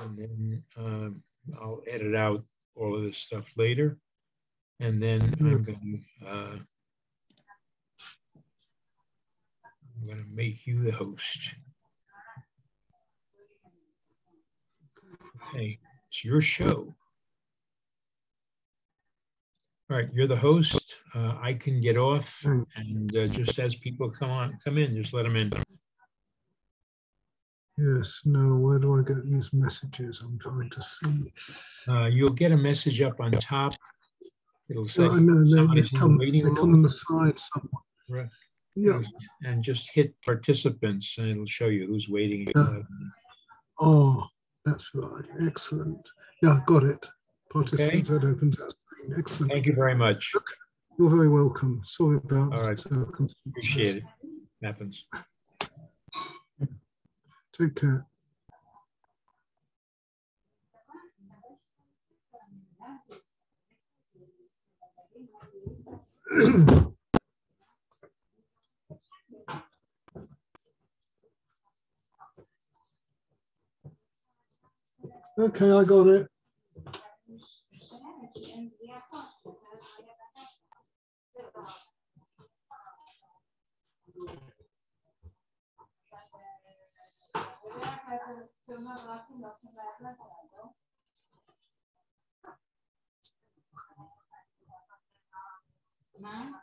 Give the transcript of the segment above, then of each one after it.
and then um, I'll edit out all of this stuff later. And then I'm going to uh, I'm going to make you the host. Okay, it's your show. All right, you're the host. Uh, I can get off, and uh, just as people come on, come in, just let them in. Yes, no, where do I get these messages? I'm trying to see. Uh, you'll get a message up on top. It'll say No, I know, they, they somebody's in the come, waiting they come on the side somewhere. Right. Yeah, And just hit participants, and it'll show you who's waiting. Yeah. oh, that's right, excellent. Yeah, got it. Participants had opened that screen, excellent. Thank you very much. You're very welcome. Sorry about All right. Appreciate it. Happens. Okay, I got it. Né?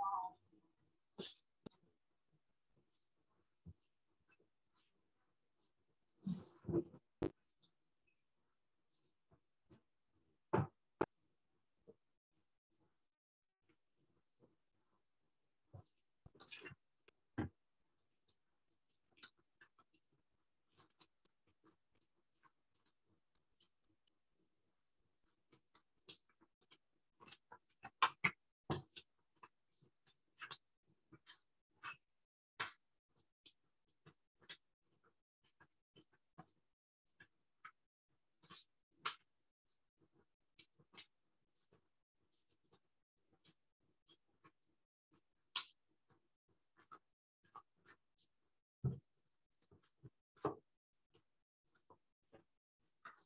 Wow.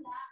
that.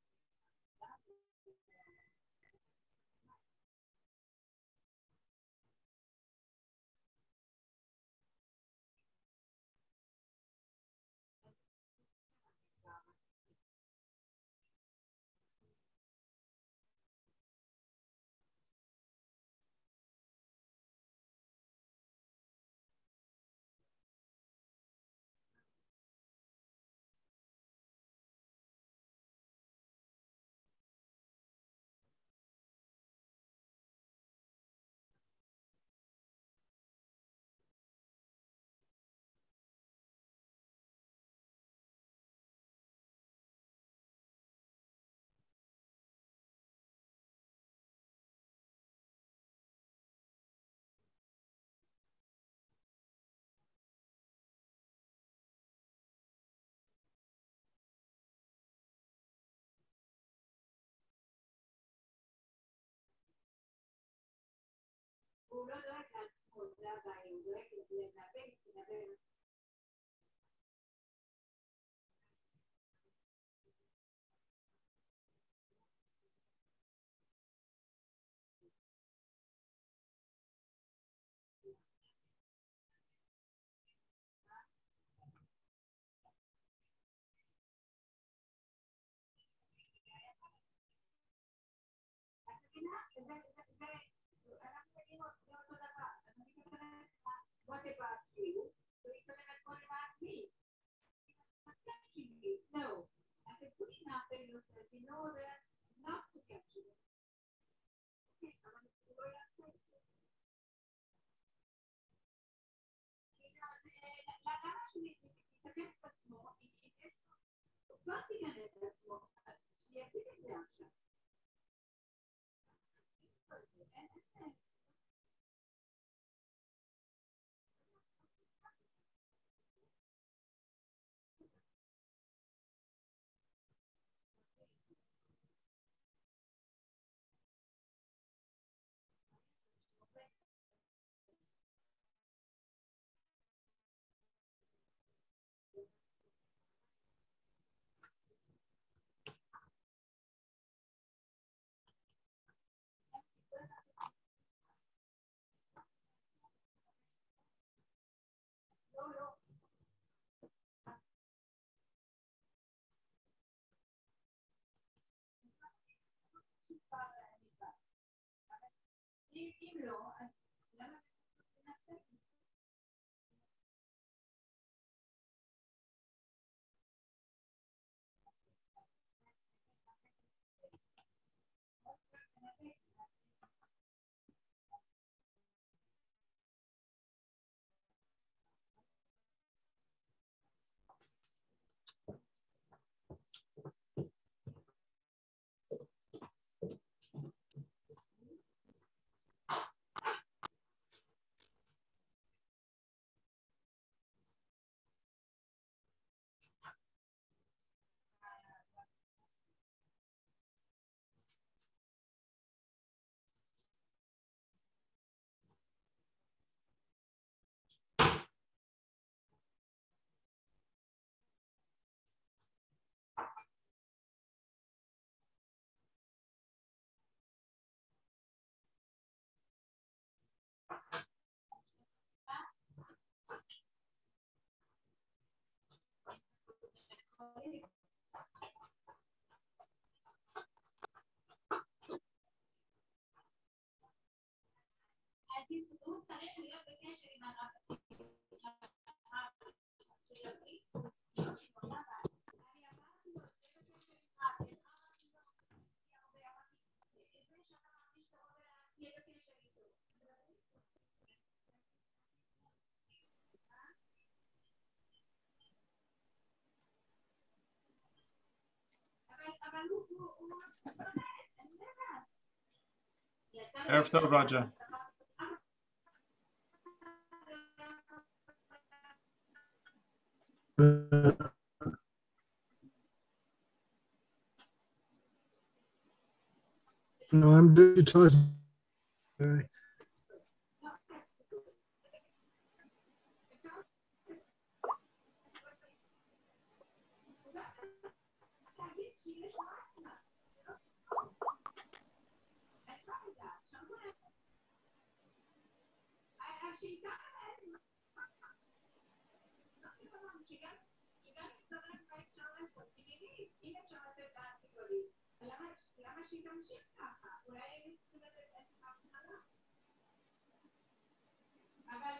הוא לא דואג לעצמו, זה הבעיה, הוא דואג לנבא, לנבא. No, I said, put it out there, you know that not to catch it. Okay, I'm going to go outside. למה שיסכם את עצמו, אם יש לו, הוא כבר סיכן את עצמו, שיציג את זה עכשיו. אם filho, assim, عرف طب No, I'm digitizing. אבל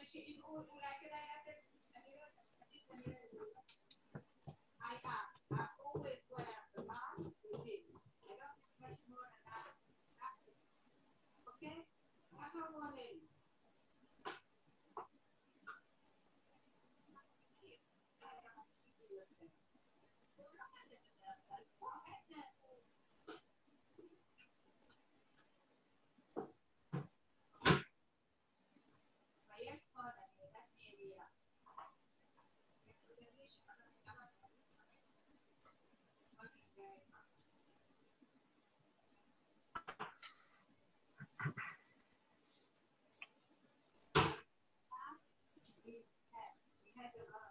שאם אולי כדאי לתת, אני לא יודעת, had to, we had to, um,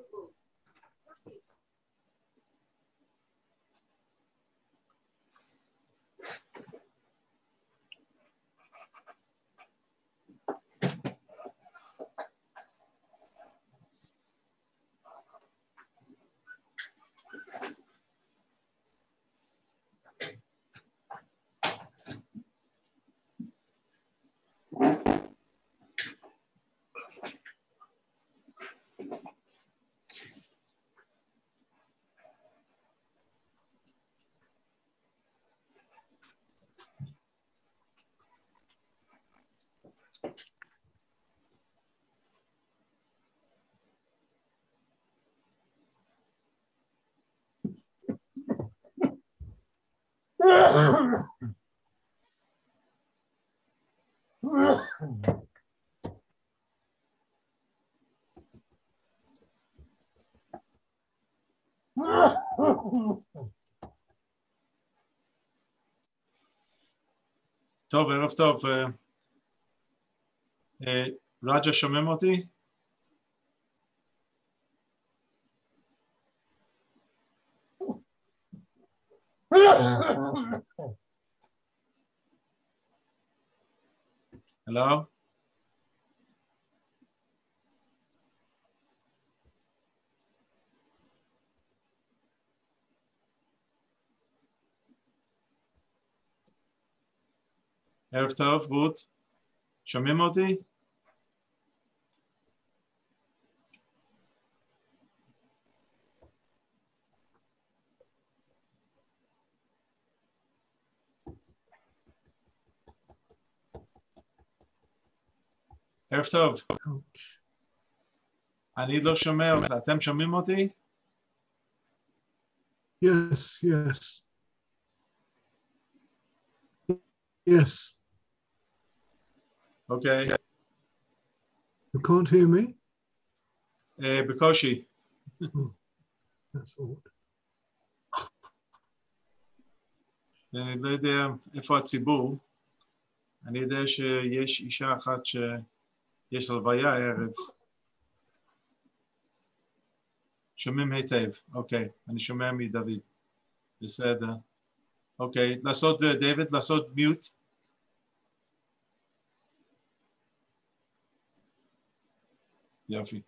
Muito טוב, ערב טוב. אה, אה, רג'ה שומעים אותי? Hello? ערב טוב, רות. שומעים אותי? ערב טוב. אני לא שומע אותך, אתם שומעים אותי? Yes, yes. Yes. אוקיי, You can't hear me? אה, בקושי. That's odd. אני לא יודע איפה הציבור. אני יודע שיש אישה אחת שיש הלוויה הערב. שומעים היטב, אוקיי, אני שומע מדוד. בסדר. אוקיי, לעשות, אה, דיוויד, לעשות מיוט. יופי.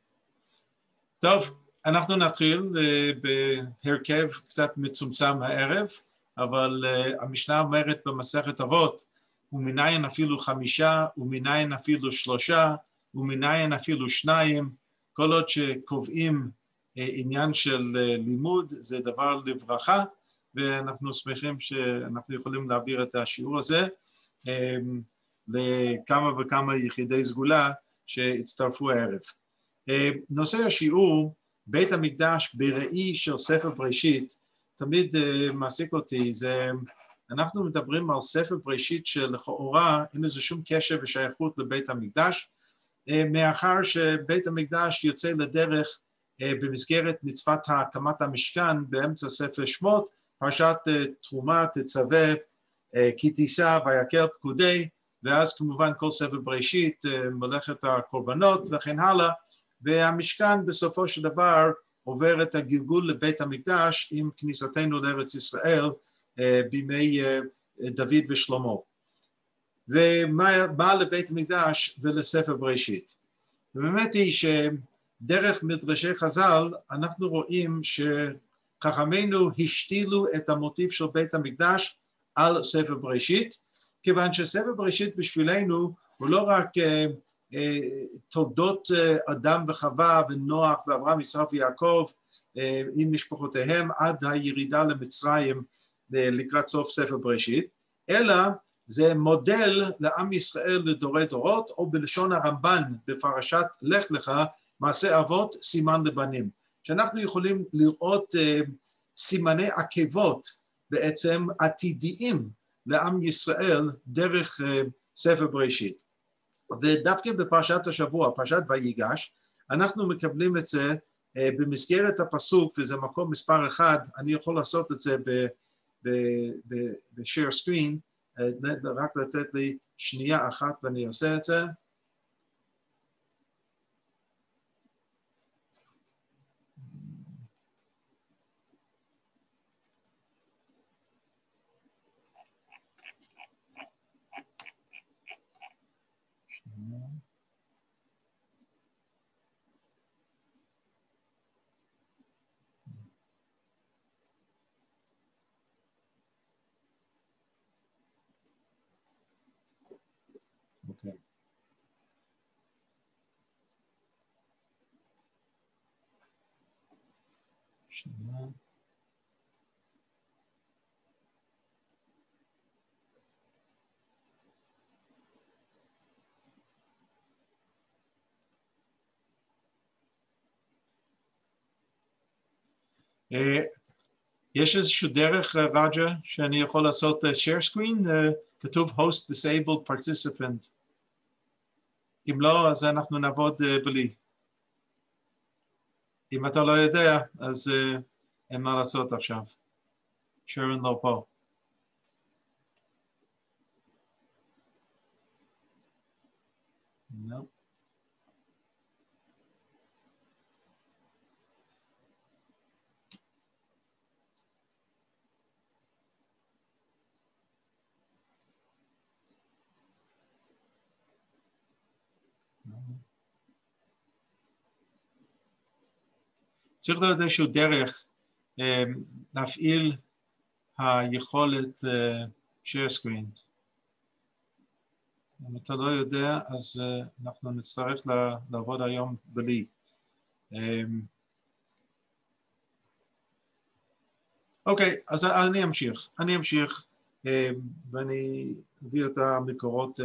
טוב, אנחנו נתחיל אה, בהרכב קצת מצומצם הערב, אבל אה, המשנה אומרת במסכת אבות, ומניין אפילו חמישה, ומניין אפילו שלושה, ומניין אפילו שניים, כל עוד שקובעים אה, עניין של אה, לימוד, זה דבר לברכה, ואנחנו שמחים שאנחנו יכולים להעביר את השיעור הזה אה, לכמה וכמה יחידי סגולה שהצטרפו הערב. נושא השיעור, בית המקדש בראי של ספר בראשית, תמיד מעסיק אותי, זה אנחנו מדברים על ספר בראשית שלכאורה אין לזה שום קשר ושייכות לבית המקדש, מאחר שבית המקדש יוצא לדרך אה, במסגרת מצוות הקמת המשכן באמצע ספר שמות, פרשת אה, תרומה תצווה אה, כי תישא ויקל פקודי, ואז כמובן כל ספר בראשית, אה, מלאכת הקורבנות וכן הלאה, והמשכן בסופו של דבר עובר את הגלגול לבית המקדש עם כניסתנו לארץ ישראל אה, בימי אה, דוד ושלמה. ומה בא לבית המקדש ולספר בראשית. ובאמת היא שדרך מדרשי חז"ל אנחנו רואים שחכמינו השתילו את המוטיב של בית המקדש על ספר בראשית, כיוון שספר בראשית בשבילנו הוא לא רק אה, אה, תולדות אה, אדם וחווה ונוח ואברהם, ישרף ויעקב אה, עם משפחותיהם עד הירידה למצרים אה, לקראת סוף ספר בראשית, אלא זה מודל לעם ישראל לדורי דורות, או בלשון הרמב"ן בפרשת לך לך, מעשה אבות, סימן לבנים. שאנחנו יכולים לראות uh, סימני עקבות בעצם עתידיים לעם ישראל דרך uh, ספר בראשית. ודווקא בפרשת השבוע, פרשת ויגש, אנחנו מקבלים את זה uh, במסגרת הפסוק, וזה מקום מספר אחד, אני יכול לעשות את זה ב-share screen, רק לתת לי שנייה אחת ואני עושה את זה. אוקיי. שנייה. יש איזשהו דרך, אה, רג'ה, שאני יכול לעשות אה, share screen? אה, כתוב host disabled participant. אם לא, אז אנחנו נעבוד בלי. אם אתה לא יודע, אז אין מה לעשות עכשיו. שרון לא פה. No. צריך להיות איזשהו דרך אה, להפעיל היכולת אה, share screen. אם אתה לא יודע, אז אה, אנחנו נצטרך לעבוד היום בלי. אוקיי, אז אני אמשיך. אני אמשיך, ואני אביא את המקורות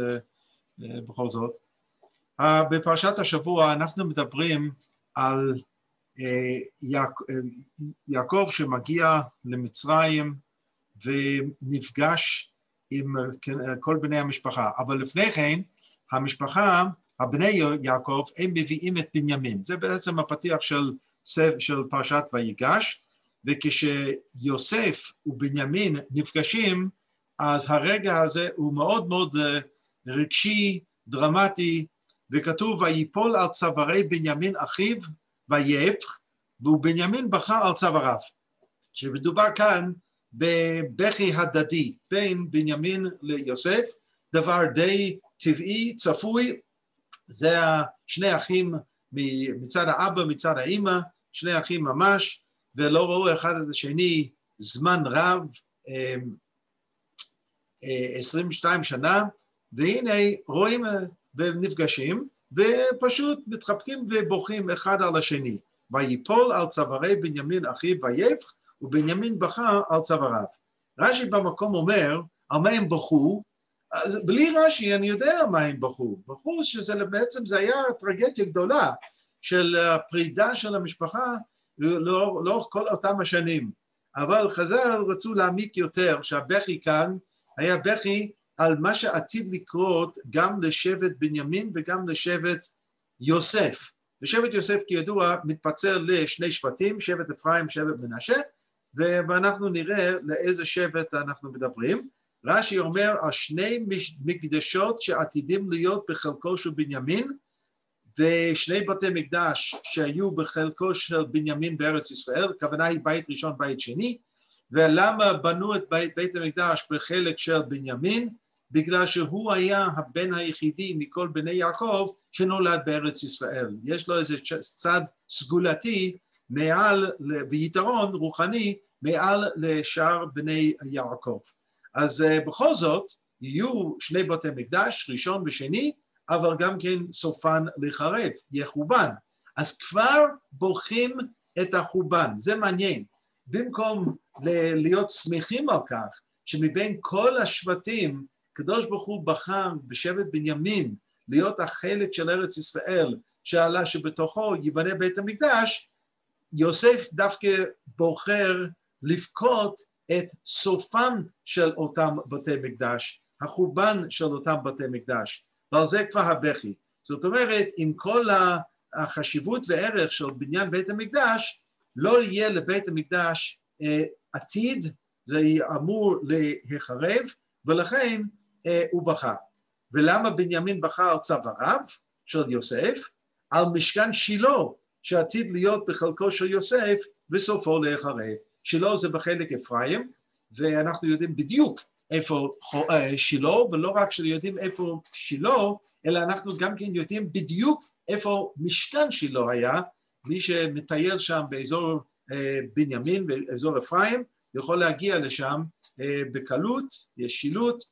בכל זאת. בפרשת השבוע אנחנו מדברים על יעקב שמגיע למצרים ונפגש עם כל בני המשפחה, אבל לפני כן המשפחה, הבני יעקב, הם מביאים את בנימין. זה בעצם הפתיח של, של פרשת ויגש, וכשיוסף ובנימין נפגשים, אז הרגע הזה הוא מאוד מאוד אה, רגשי, דרמטי, וכתוב ויפול על צווארי בנימין אחיו ויפח, ובנימין בכה על צוואריו. שמדובר כאן בבכי הדדי בין בנימין ליוסף, דבר די טבעי, צפוי, זה שני אחים מצד האבא, מצד האימא, שני אחים ממש, ולא ראו אחד את השני זמן רב, 22 אמ, אה, שנה, והנה רואים אה, ונפגשים, ופשוט מתחבקים ובוכים אחד על השני. ויפול על צווארי בנימין אחיו ויפח, ובנימין בכה על צוואריו. רש"י במקום אומר, על מה הם בכו? אז בלי רש"י אני יודע מה הם בכו. בכו שזה בעצם, זה היה טרגדיה גדולה של הפרידה של המשפחה לאורך לא כל אותם השנים. אבל חז"ל רצו להעמיק יותר, שהבכי כאן היה בכי על מה שעתיד לקרות גם לשבט בנימין וגם לשבט יוסף. ושבט יוסף כידוע מתפצל לשני שבטים, שבט אפרים, שבט מנשה, ואנחנו נראה לאיזה שבט אנחנו מדברים. רש"י אומר על שני מקדשות שעתידים להיות בחלקו של בנימין, ושני בתי מקדש שהיו בחלקו של בנימין בארץ ישראל, הכוונה היא בית ראשון, בית שני, ולמה בנו את בית, בית המקדש בחלק של בנימין? בגלל שהוא היה הבן היחידי מכל בני יעקב שנולד בארץ ישראל. יש לו איזה צד סגולתי מעל, ויתרון רוחני מעל לשאר בני יעקב. אז uh, בכל זאת, יהיו שני בתי מקדש, ראשון ושני, אבל גם כן סופן לחרב, יהיה חורבן. אז כבר בורחים את החורבן, זה מעניין. במקום להיות שמחים על כך שמבין כל השבטים הקדוש ברוך הוא בחר בשבט בנימין להיות החלק של ארץ ישראל שעלה שבתוכו ייבנה בית המקדש, יוסף דווקא בוחר לבכות את סופם של אותם בתי מקדש, החורבן של אותם בתי מקדש, ועל זה כבר הבכי. זאת אומרת, עם כל החשיבות וערך של בניין בית המקדש, לא יהיה לבית המקדש אה, עתיד, זה אמור להיחרב, ולכן הוא בכה. ולמה בנימין על צוואריו של יוסף? על משכן שילה שעתיד להיות בחלקו של יוסף וסופו להיחרב. שילה זה בחלק אפרים, ואנחנו יודעים בדיוק איפה אה, שילה, ולא רק שיודעים איפה שילה, אלא אנחנו גם כן יודעים בדיוק איפה משכן שילה היה, מי שמטייל שם באזור אה, בנימין, באזור אפרים, יכול להגיע לשם בקלות, יש שילוט,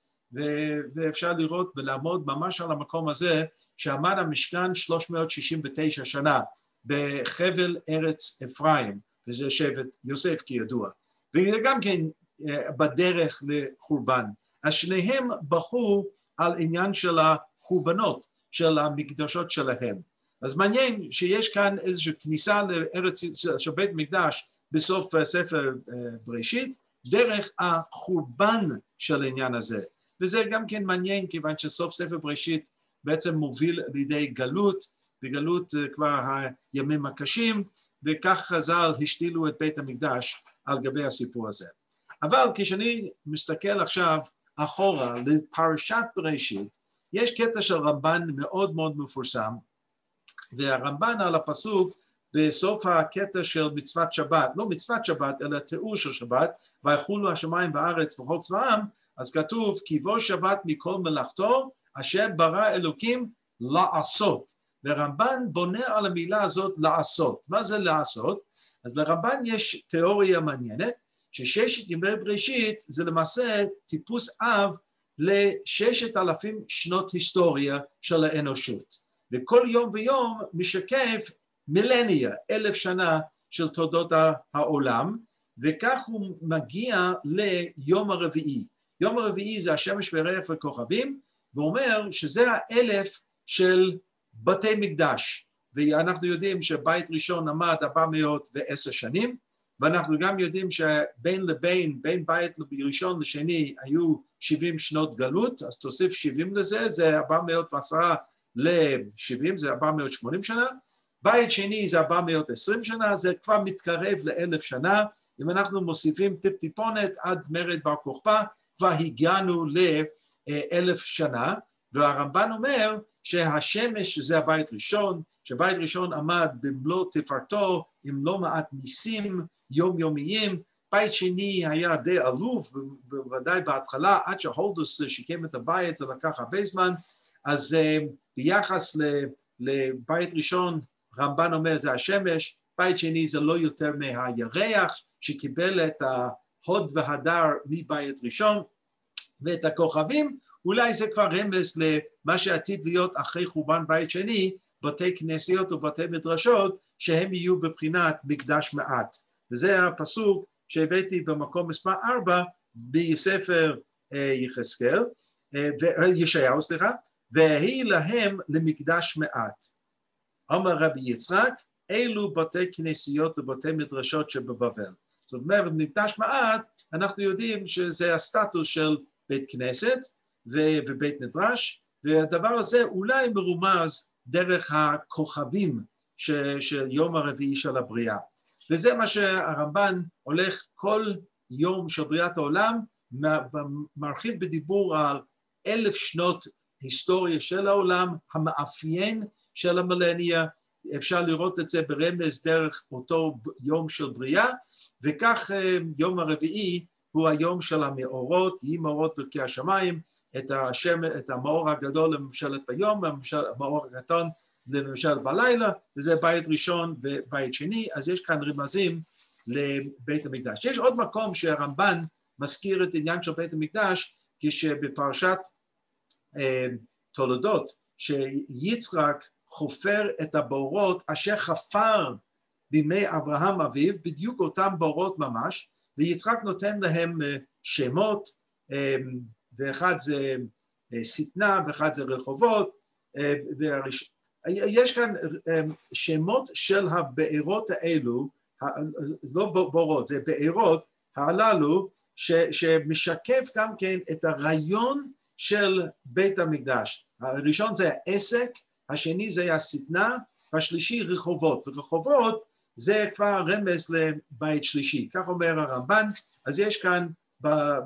ואפשר לראות ולעמוד ממש על המקום הזה שעמד המשכן 369 שנה בחבל ארץ אפרים, וזה שבט יוסף כידוע, וזה גם כן אה, בדרך לחורבן. אז שניהם בכו על עניין של החורבנות, של המקדשות שלהם. אז מעניין שיש כאן איזושהי כניסה לארץ של בית מקדש בסוף אה, ספר אה, בראשית, דרך החורבן של העניין הזה. וזה גם כן מעניין, כיוון שסוף ספר בראשית בעצם מוביל לידי גלות, וגלות זה כבר הימים הקשים, וכך חז"ל השתילו את בית המקדש על גבי הסיפור הזה. אבל כשאני מסתכל עכשיו אחורה לפרשת בראשית, יש קטע של רמב"ן מאוד מאוד מפורסם, והרמב"ן על הפסוק בסוף הקטע של מצוות שבת, לא מצוות שבת, אלא תיאור של שבת, ויחולו השמיים בארץ וכל צבאם, אז כתוב, כי בו שבת מכל מלאכתו, אשר ברא אלוקים לעשות. ורמב"ן בונה על המילה הזאת לעשות. מה זה לעשות? אז לרמב"ן יש תיאוריה מעניינת, שששת ימי בראשית זה למעשה טיפוס אב לששת אלפים שנות היסטוריה של האנושות. וכל יום ויום משקף מילניה, אלף שנה של תולדות העולם, וכך הוא מגיע ליום הרביעי. יום הרביעי זה השמש וירח וכוכבים, ואומר שזה האלף של בתי מקדש, ואנחנו יודעים שבית ראשון עמד 410 שנים, ואנחנו גם יודעים שבין לבין, בין בית ראשון לשני היו 70 שנות גלות, אז תוסיף 70 לזה, זה 410 ל-70, זה 480 שנה, בית שני זה 420 שנה, זה כבר מתקרב לאלף שנה, אם אנחנו מוסיפים טיפ טיפונת עד מרד בר כוכבא, כבר הגענו לאלף שנה, והרמב"ן אומר שהשמש זה הבית ראשון, שבית ראשון עמד במלוא תפארתו עם לא מעט ניסים יומיומיים, בית שני היה די עלוב, בוודאי בהתחלה, עד שהולדוס שיקם את הבית זה לקח הרבה זמן, אז אה, ביחס לבית ראשון רמב"ן אומר זה השמש, בית שני זה לא יותר מהירח שקיבל את ההוד והדר מבית ראשון ואת הכוכבים, אולי זה כבר רמז למה שעתיד להיות אחרי חורבן בית שני, בתי כנסיות ובתי מדרשות, שהם יהיו בבחינת מקדש מעט. וזה הפסוק שהבאתי במקום מספר 4 בספר אה, יחזקאל, אה, ישעיהו, סליחה, והיא להם למקדש מעט. אמר רבי יצחק, אלו בתי כנסיות ובתי מדרשות שבבבל. זאת אומרת, מקדש מעט, אנחנו יודעים שזה הסטטוס של בית כנסת ובית מדרש, והדבר הזה אולי מרומז דרך הכוכבים ש- של יום הרביעי של הבריאה. וזה מה שהרמב"ן הולך כל יום של בריאת העולם, מרחיב בדיבור על אלף שנות היסטוריה של העולם, המאפיין של המילניה, אפשר לראות את זה ברמז דרך אותו יום של בריאה, וכך אה, יום הרביעי הוא היום של המאורות, יהי מאורות ברכי השמיים, את, השם, את המאור הגדול לממשלת ביום, המאור הקטן לממשלת בלילה, וזה בית ראשון ובית שני, אז יש כאן רמזים לבית המקדש. יש עוד מקום שהרמב"ן מזכיר את העניין של בית המקדש, כשבפרשת אה, תולדות, שיצחק חופר את הבורות אשר חפר בימי אברהם אביו, בדיוק אותם בורות ממש, ויצחק נותן להם אה, שמות, אה, ואחד זה אה, שטנה ואחד זה רחובות, והראש... יש כאן שמות של הבארות האלו, לא בורות, זה בארות הללו, ש, שמשקף גם כן את הרעיון של בית המקדש. הראשון זה העסק, השני זה השטנה, והשלישי רחובות, ורחובות זה כבר רמז לבית שלישי, כך אומר הרמב"ן, אז יש כאן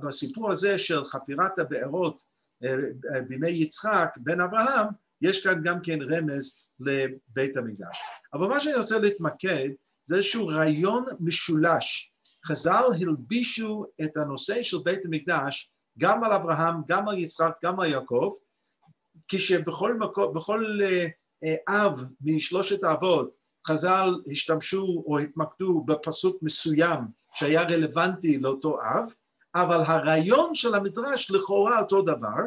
בסיפור הזה של חפירת הבארות אה, אה, בימי יצחק בן אברהם, יש כאן גם כן רמז לבית המקדש. אבל מה שאני רוצה להתמקד זה איזשהו רעיון משולש. חז"ל הלבישו את הנושא של בית המקדש גם על אברהם, גם על יצחק, גם על יעקב, כשבכל מקום, בכל אה, אה, אב משלושת האבות חז"ל השתמשו או התמקדו בפסוק מסוים שהיה רלוונטי לאותו אב, אבל הרעיון של המדרש לכאורה אותו דבר,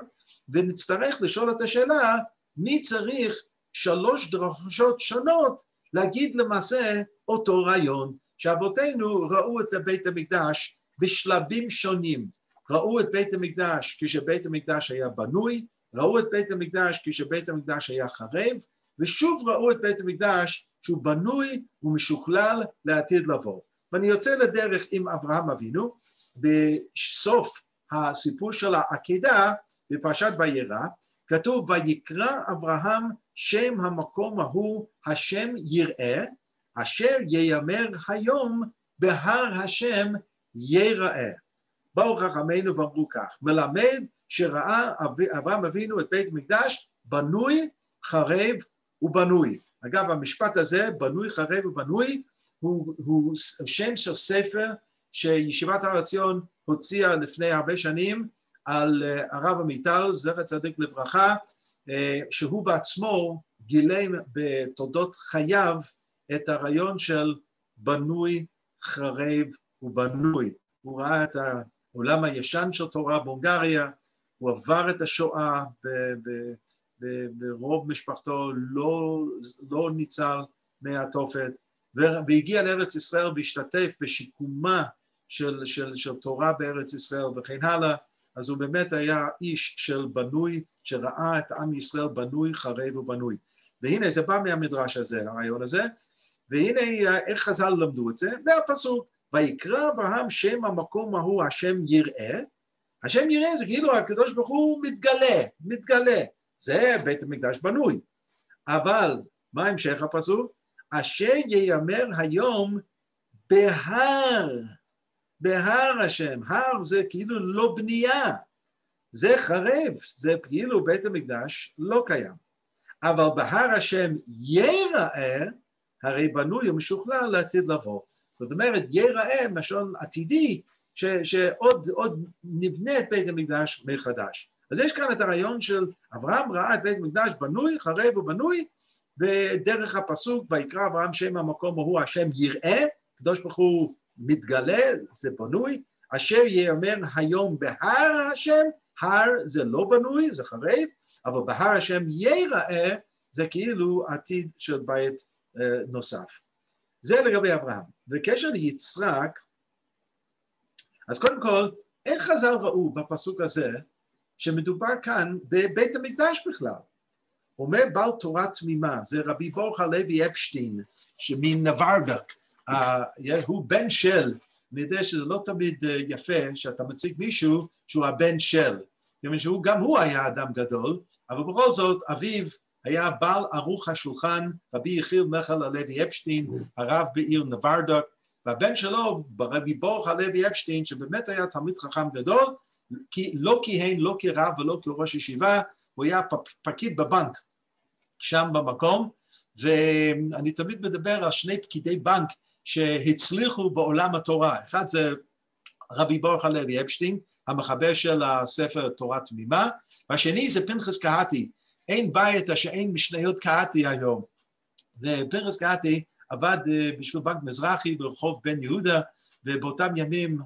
ונצטרך לשאול את השאלה מי צריך שלוש דרשות שונות להגיד למעשה אותו רעיון, שאבותינו ראו את בית המקדש בשלבים שונים, ראו את בית המקדש כשבית המקדש היה בנוי, ראו את בית המקדש כשבית המקדש היה חרב, ושוב ראו את בית המקדש שהוא בנוי ומשוכלל לעתיד לבוא. ואני יוצא לדרך עם אברהם אבינו, בסוף הסיפור של העקידה בפרשת וירא, כתוב ויקרא אברהם שם המקום ההוא השם יראה, אשר ייאמר היום בהר השם ייראה. באו חכמינו ואמרו כך, מלמד שראה אברהם אבינו את בית מקדש בנוי, חרב ובנוי. אגב, המשפט הזה, בנוי, חרב ובנוי, הוא, הוא שם של ספר שישיבת הר עציון הוציאה לפני הרבה שנים על uh, הרב עמיטל, זכר צדיק לברכה, uh, שהוא בעצמו גילם בתולדות חייו את הרעיון של בנוי, חרב ובנוי. הוא ראה את העולם הישן של תורה בהונגריה, הוא עבר את השואה ברוב משפחתו, לא, לא ניצל מהתופת, והגיע לארץ ישראל והשתתף בשיקומה של, של, של תורה בארץ ישראל וכן הלאה, אז הוא באמת היה איש של בנוי, שראה את עם ישראל בנוי, חרב ובנוי. והנה זה בא מהמדרש הזה, הרעיון הזה, והנה איך חז"ל למדו את זה, והפסוק, ויקרא אברהם שם המקום ההוא השם יראה, השם יראה זה כאילו הקדוש ברוך הוא מתגלה, מתגלה, זה בית המקדש בנוי, אבל מה המשך הפסוק? אשר ייאמר היום בהר, בהר השם, הר זה כאילו לא בנייה, זה חרב, זה כאילו בית המקדש לא קיים. אבל בהר השם ייראה, הרי בנוי ומשוכלל לעתיד לבוא. זאת אומרת, ייראה משון עתידי, ש, שעוד נבנה את בית המקדש מחדש. אז יש כאן את הרעיון של אברהם ראה את בית המקדש בנוי, חרב ובנוי, ודרך הפסוק, ויקרא אברהם שם המקום ההוא השם יראה, קדוש ברוך הוא מתגלה, זה בנוי, אשר יאמר היום בהר השם, הר זה לא בנוי, זה חרב, אבל בהר השם ייראה, זה כאילו עתיד של בית אה, נוסף. זה לגבי אברהם. בקשר ליצחק, אז קודם כל, איך חז"ל ראו בפסוק הזה שמדובר כאן בבית המקדש בכלל? אומר בעל תורה תמימה, זה רבי בורחה לוי אפשטיין, שמנברדק, הוא בן של, אני יודע שזה לא תמיד uh, יפה שאתה מציג מישהו שהוא הבן של, כיוון שגם הוא היה אדם גדול, אבל בכל זאת אביו היה בעל ערוך השולחן, רבי יחיל מיכל הלוי אפשטיין, הרב בעיר נברדק, והבן שלו, רבי ברוך הלוי אפשטיין, שבאמת היה תלמיד חכם גדול, כי לא כיהן לא כרב ולא כראש ישיבה, הוא היה פקיד בבנק שם במקום, ואני תמיד מדבר על שני פקידי בנק שהצליחו בעולם התורה. אחד זה רבי ברוך הלוי אפשטיין, המחבר של הספר תורה תמימה, והשני זה פנחס קהתי, אין בית אשר אין משניות קהתי היום. ופנחס קהתי עבד אה, בשביל בנק מזרחי ברחוב בן יהודה, ובאותם ימים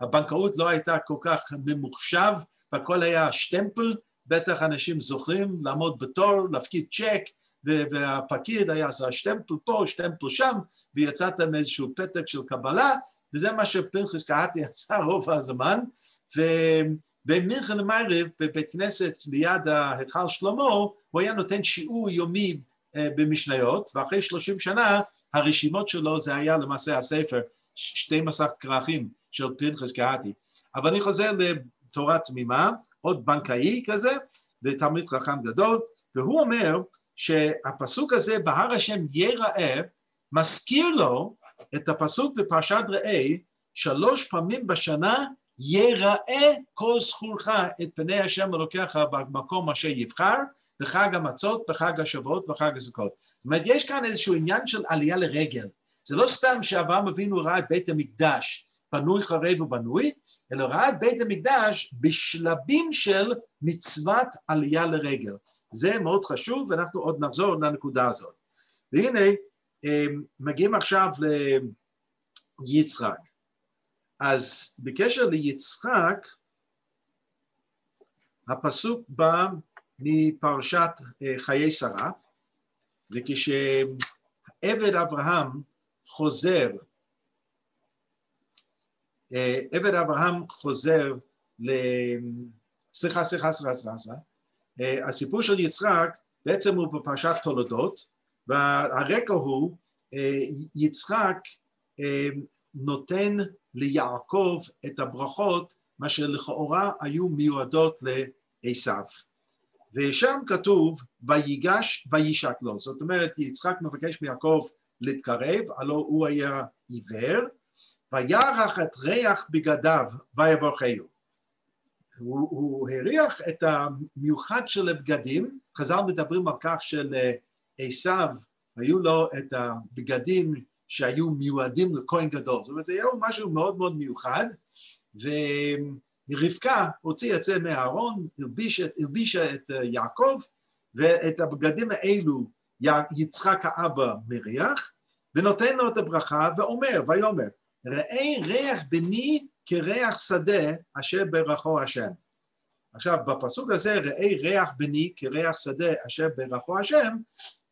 הבנקאות לא הייתה כל כך ממוחשב, והכל היה שטמפל, בטח אנשים זוכרים לעמוד בתור, להפקיד צ'ק, והפקיד היה עשה שטמפל פה, שטמפל שם, ויצאת עם איזשהו פתק של קבלה, וזה מה שפנחס קהתי עשה רוב הזמן, ובמינכן המערב, בבית כנסת ליד ההיכל שלמה, הוא היה נותן שיעור יומי אה, במשניות, ואחרי שלושים שנה הרשימות שלו זה היה למעשה הספר, שתי מסך כרכים של פנחס קהתי. אבל אני חוזר לתורה תמימה, עוד בנקאי כזה, ותלמיד חכם גדול, והוא אומר שהפסוק הזה, בהר השם ייראה, מזכיר לו את הפסוק בפרשת ראה, שלוש פעמים בשנה ייראה כל זכורך את פני השם אלוקיך במקום אשר יבחר, בחג המצות, בחג השבועות, בחג הסוכות. זאת אומרת, יש כאן איזשהו עניין של עלייה לרגל. זה לא סתם שאברהם אבינו ראה את בית המקדש בנוי חרב ובנוי, אלא ראה את בית המקדש בשלבים של מצוות עלייה לרגל. זה מאוד חשוב, ואנחנו עוד נחזור לנקודה הזאת. והנה, אמ, מגיעים עכשיו ליצחק. אז בקשר ליצחק, הפסוק בא מפרשת אה, חיי שרה, וכשעבד אברהם חוזר, אה, עבד אברהם חוזר ל... סליחה, סליחה, סליחה, סליחה, אה, הסיפור של יצחק בעצם הוא בפרשת תולדות, והרקע הוא יצחק נותן ליעקב את הברכות, מה שלכאורה היו מיועדות לעשיו. ושם כתוב, ויגש וישק לו. זאת אומרת, יצחק מבקש מיעקב להתקרב, הלא הוא היה עיוור, וירח את ריח בגדיו ויברכהו. הוא, הוא הריח את המיוחד של הבגדים, חז"ל מדברים על כך שלעשיו היו לו את הבגדים שהיו מיועדים לכהן גדול, זאת אומרת זה היה משהו מאוד מאוד מיוחד, ורבקה הוציאה את זה מהארון, הלבישה את יעקב, ואת הבגדים האלו יצחק האבא מריח, ונותן לו את הברכה ואומר, ויאמר, ראה ריח בני כריח שדה אשר ברכו השם. עכשיו, בפסוק הזה, ראה ריח בני כריח שדה אשר ברכו השם,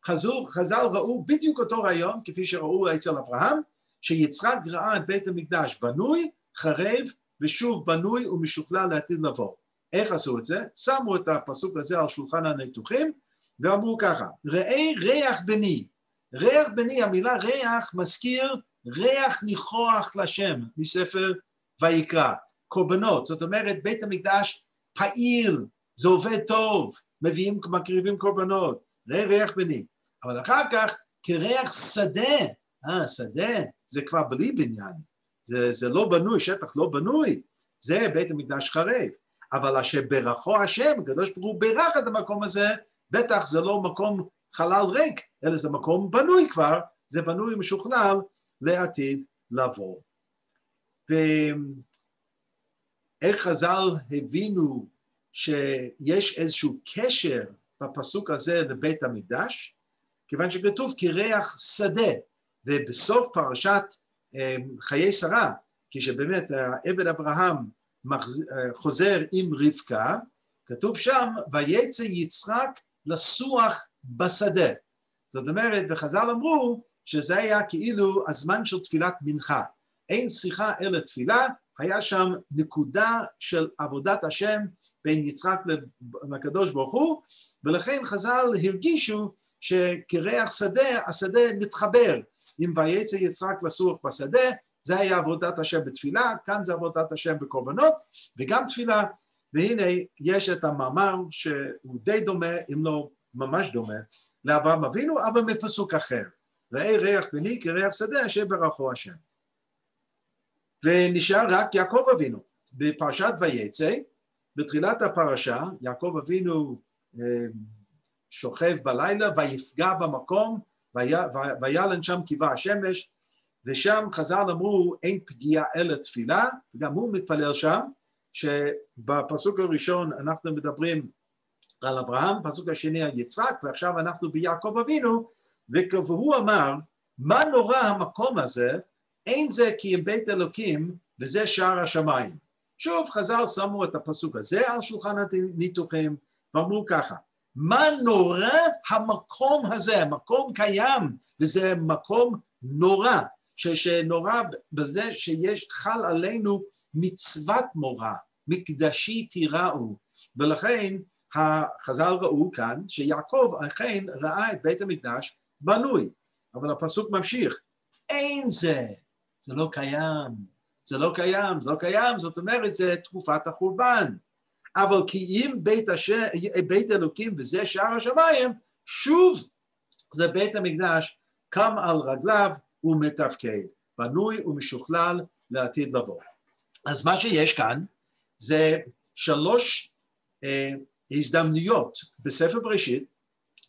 חזור, חז"ל ראו בדיוק אותו רעיון כפי שראו אצל אברהם, שיצחק ראה את בית המקדש בנוי, חרב, ושוב בנוי ומשוכלל לעתיד לבוא. איך עשו את זה? שמו את הפסוק הזה על שולחן הניתוחים, ואמרו ככה, ראה ריח בני. ריח בני, המילה ריח מזכיר ריח ניחוח לשם מספר ויקרא, קורבנות, זאת אומרת בית המקדש פעיל, זה עובד טוב, מביאים, מקריבים קורבנות, ריח בני. אבל אחר כך כריח שדה, אה, שדה, זה כבר בלי בניין, זה, זה לא בנוי, שטח לא בנוי, זה בית המקדש חרב. אבל אשר ברכו השם, הקדוש ברוך הוא בירך את המקום הזה, בטח זה לא מקום חלל ריק, אלא זה מקום בנוי כבר, זה בנוי משוכלל לעתיד לבוא. ואיך חז"ל הבינו שיש איזשהו קשר בפסוק הזה לבית המקדש? כיוון שכתוב כריח שדה, ובסוף פרשת אה, חיי שרה, כשבאמת עבד אברהם אה, חוזר עם רבקה, כתוב שם, ויצא יצחק לסוח בשדה. זאת אומרת, וחז"ל אמרו שזה היה כאילו הזמן של תפילת מנחה. אין שיחה אלא תפילה, היה שם נקודה של עבודת השם בין יצחק לקדוש ברוך הוא, ולכן חז"ל הרגישו שכריח שדה, השדה מתחבר. אם ויצא יצחק לסוח בשדה, זה היה עבודת השם בתפילה, כאן זה עבודת השם בקורבנות, וגם תפילה, והנה יש את המאמר שהוא די דומה, אם לא ממש דומה, לאברהם אבינו, אבל מפסוק אחר. ראה ריח בני כריח שדה אשר ברכו השם. ונשאר רק יעקב אבינו. בפרשת ויצא, בתחילת הפרשה, יעקב אבינו שוכב בלילה ויפגע במקום וילן שם קיבה השמש ושם חז"ל אמרו אין פגיעה אלא תפילה וגם הוא מתפלל שם שבפסוק הראשון אנחנו מדברים על אברהם, פסוק השני על יצחק ועכשיו אנחנו ביעקב אבינו והוא אמר מה נורא המקום הזה? אין זה כי אם בית אלוקים וזה שער השמיים שוב חז"ל שמו את הפסוק הזה על שולחן הניתוחים ואמרו ככה מה נורא המקום הזה, המקום קיים, וזה מקום נורא, שנורא בזה שיש, חל עלינו מצוות מורא, מקדשי תיראו, ולכן החז"ל ראו כאן שיעקב אכן ראה את בית המקדש בנוי, אבל הפסוק ממשיך, אין זה, זה לא קיים, זה לא קיים, זה לא קיים, זאת אומרת זה תקופת החורבן. אבל כי אם בית, השם, בית אלוקים וזה שער השמיים, שוב זה בית המקדש קם על רגליו ומתפקד, בנוי ומשוכלל לעתיד לבוא. אז מה שיש כאן זה שלוש אה, הזדמנויות בספר בראשית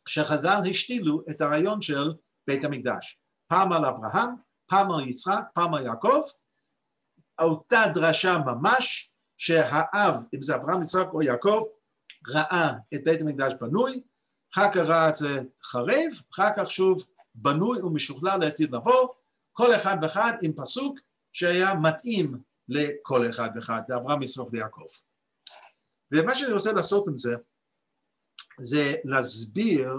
שחז"ל השתילו את הרעיון של בית המקדש. פעם על אברהם, פעם על יצחק, פעם על יעקב, אותה דרשה ממש שהאב, אם זה אברהם, יצחק או יעקב, ראה את בית המקדש בנוי, אחר כך ראה את זה חרב, אחר כך שוב בנוי ומשוכלל לעתיד לבוא, כל אחד ואחד עם פסוק שהיה מתאים לכל אחד ואחד, לאברהם, יצחק ויעקב. ומה שאני רוצה לעשות עם זה, זה להסביר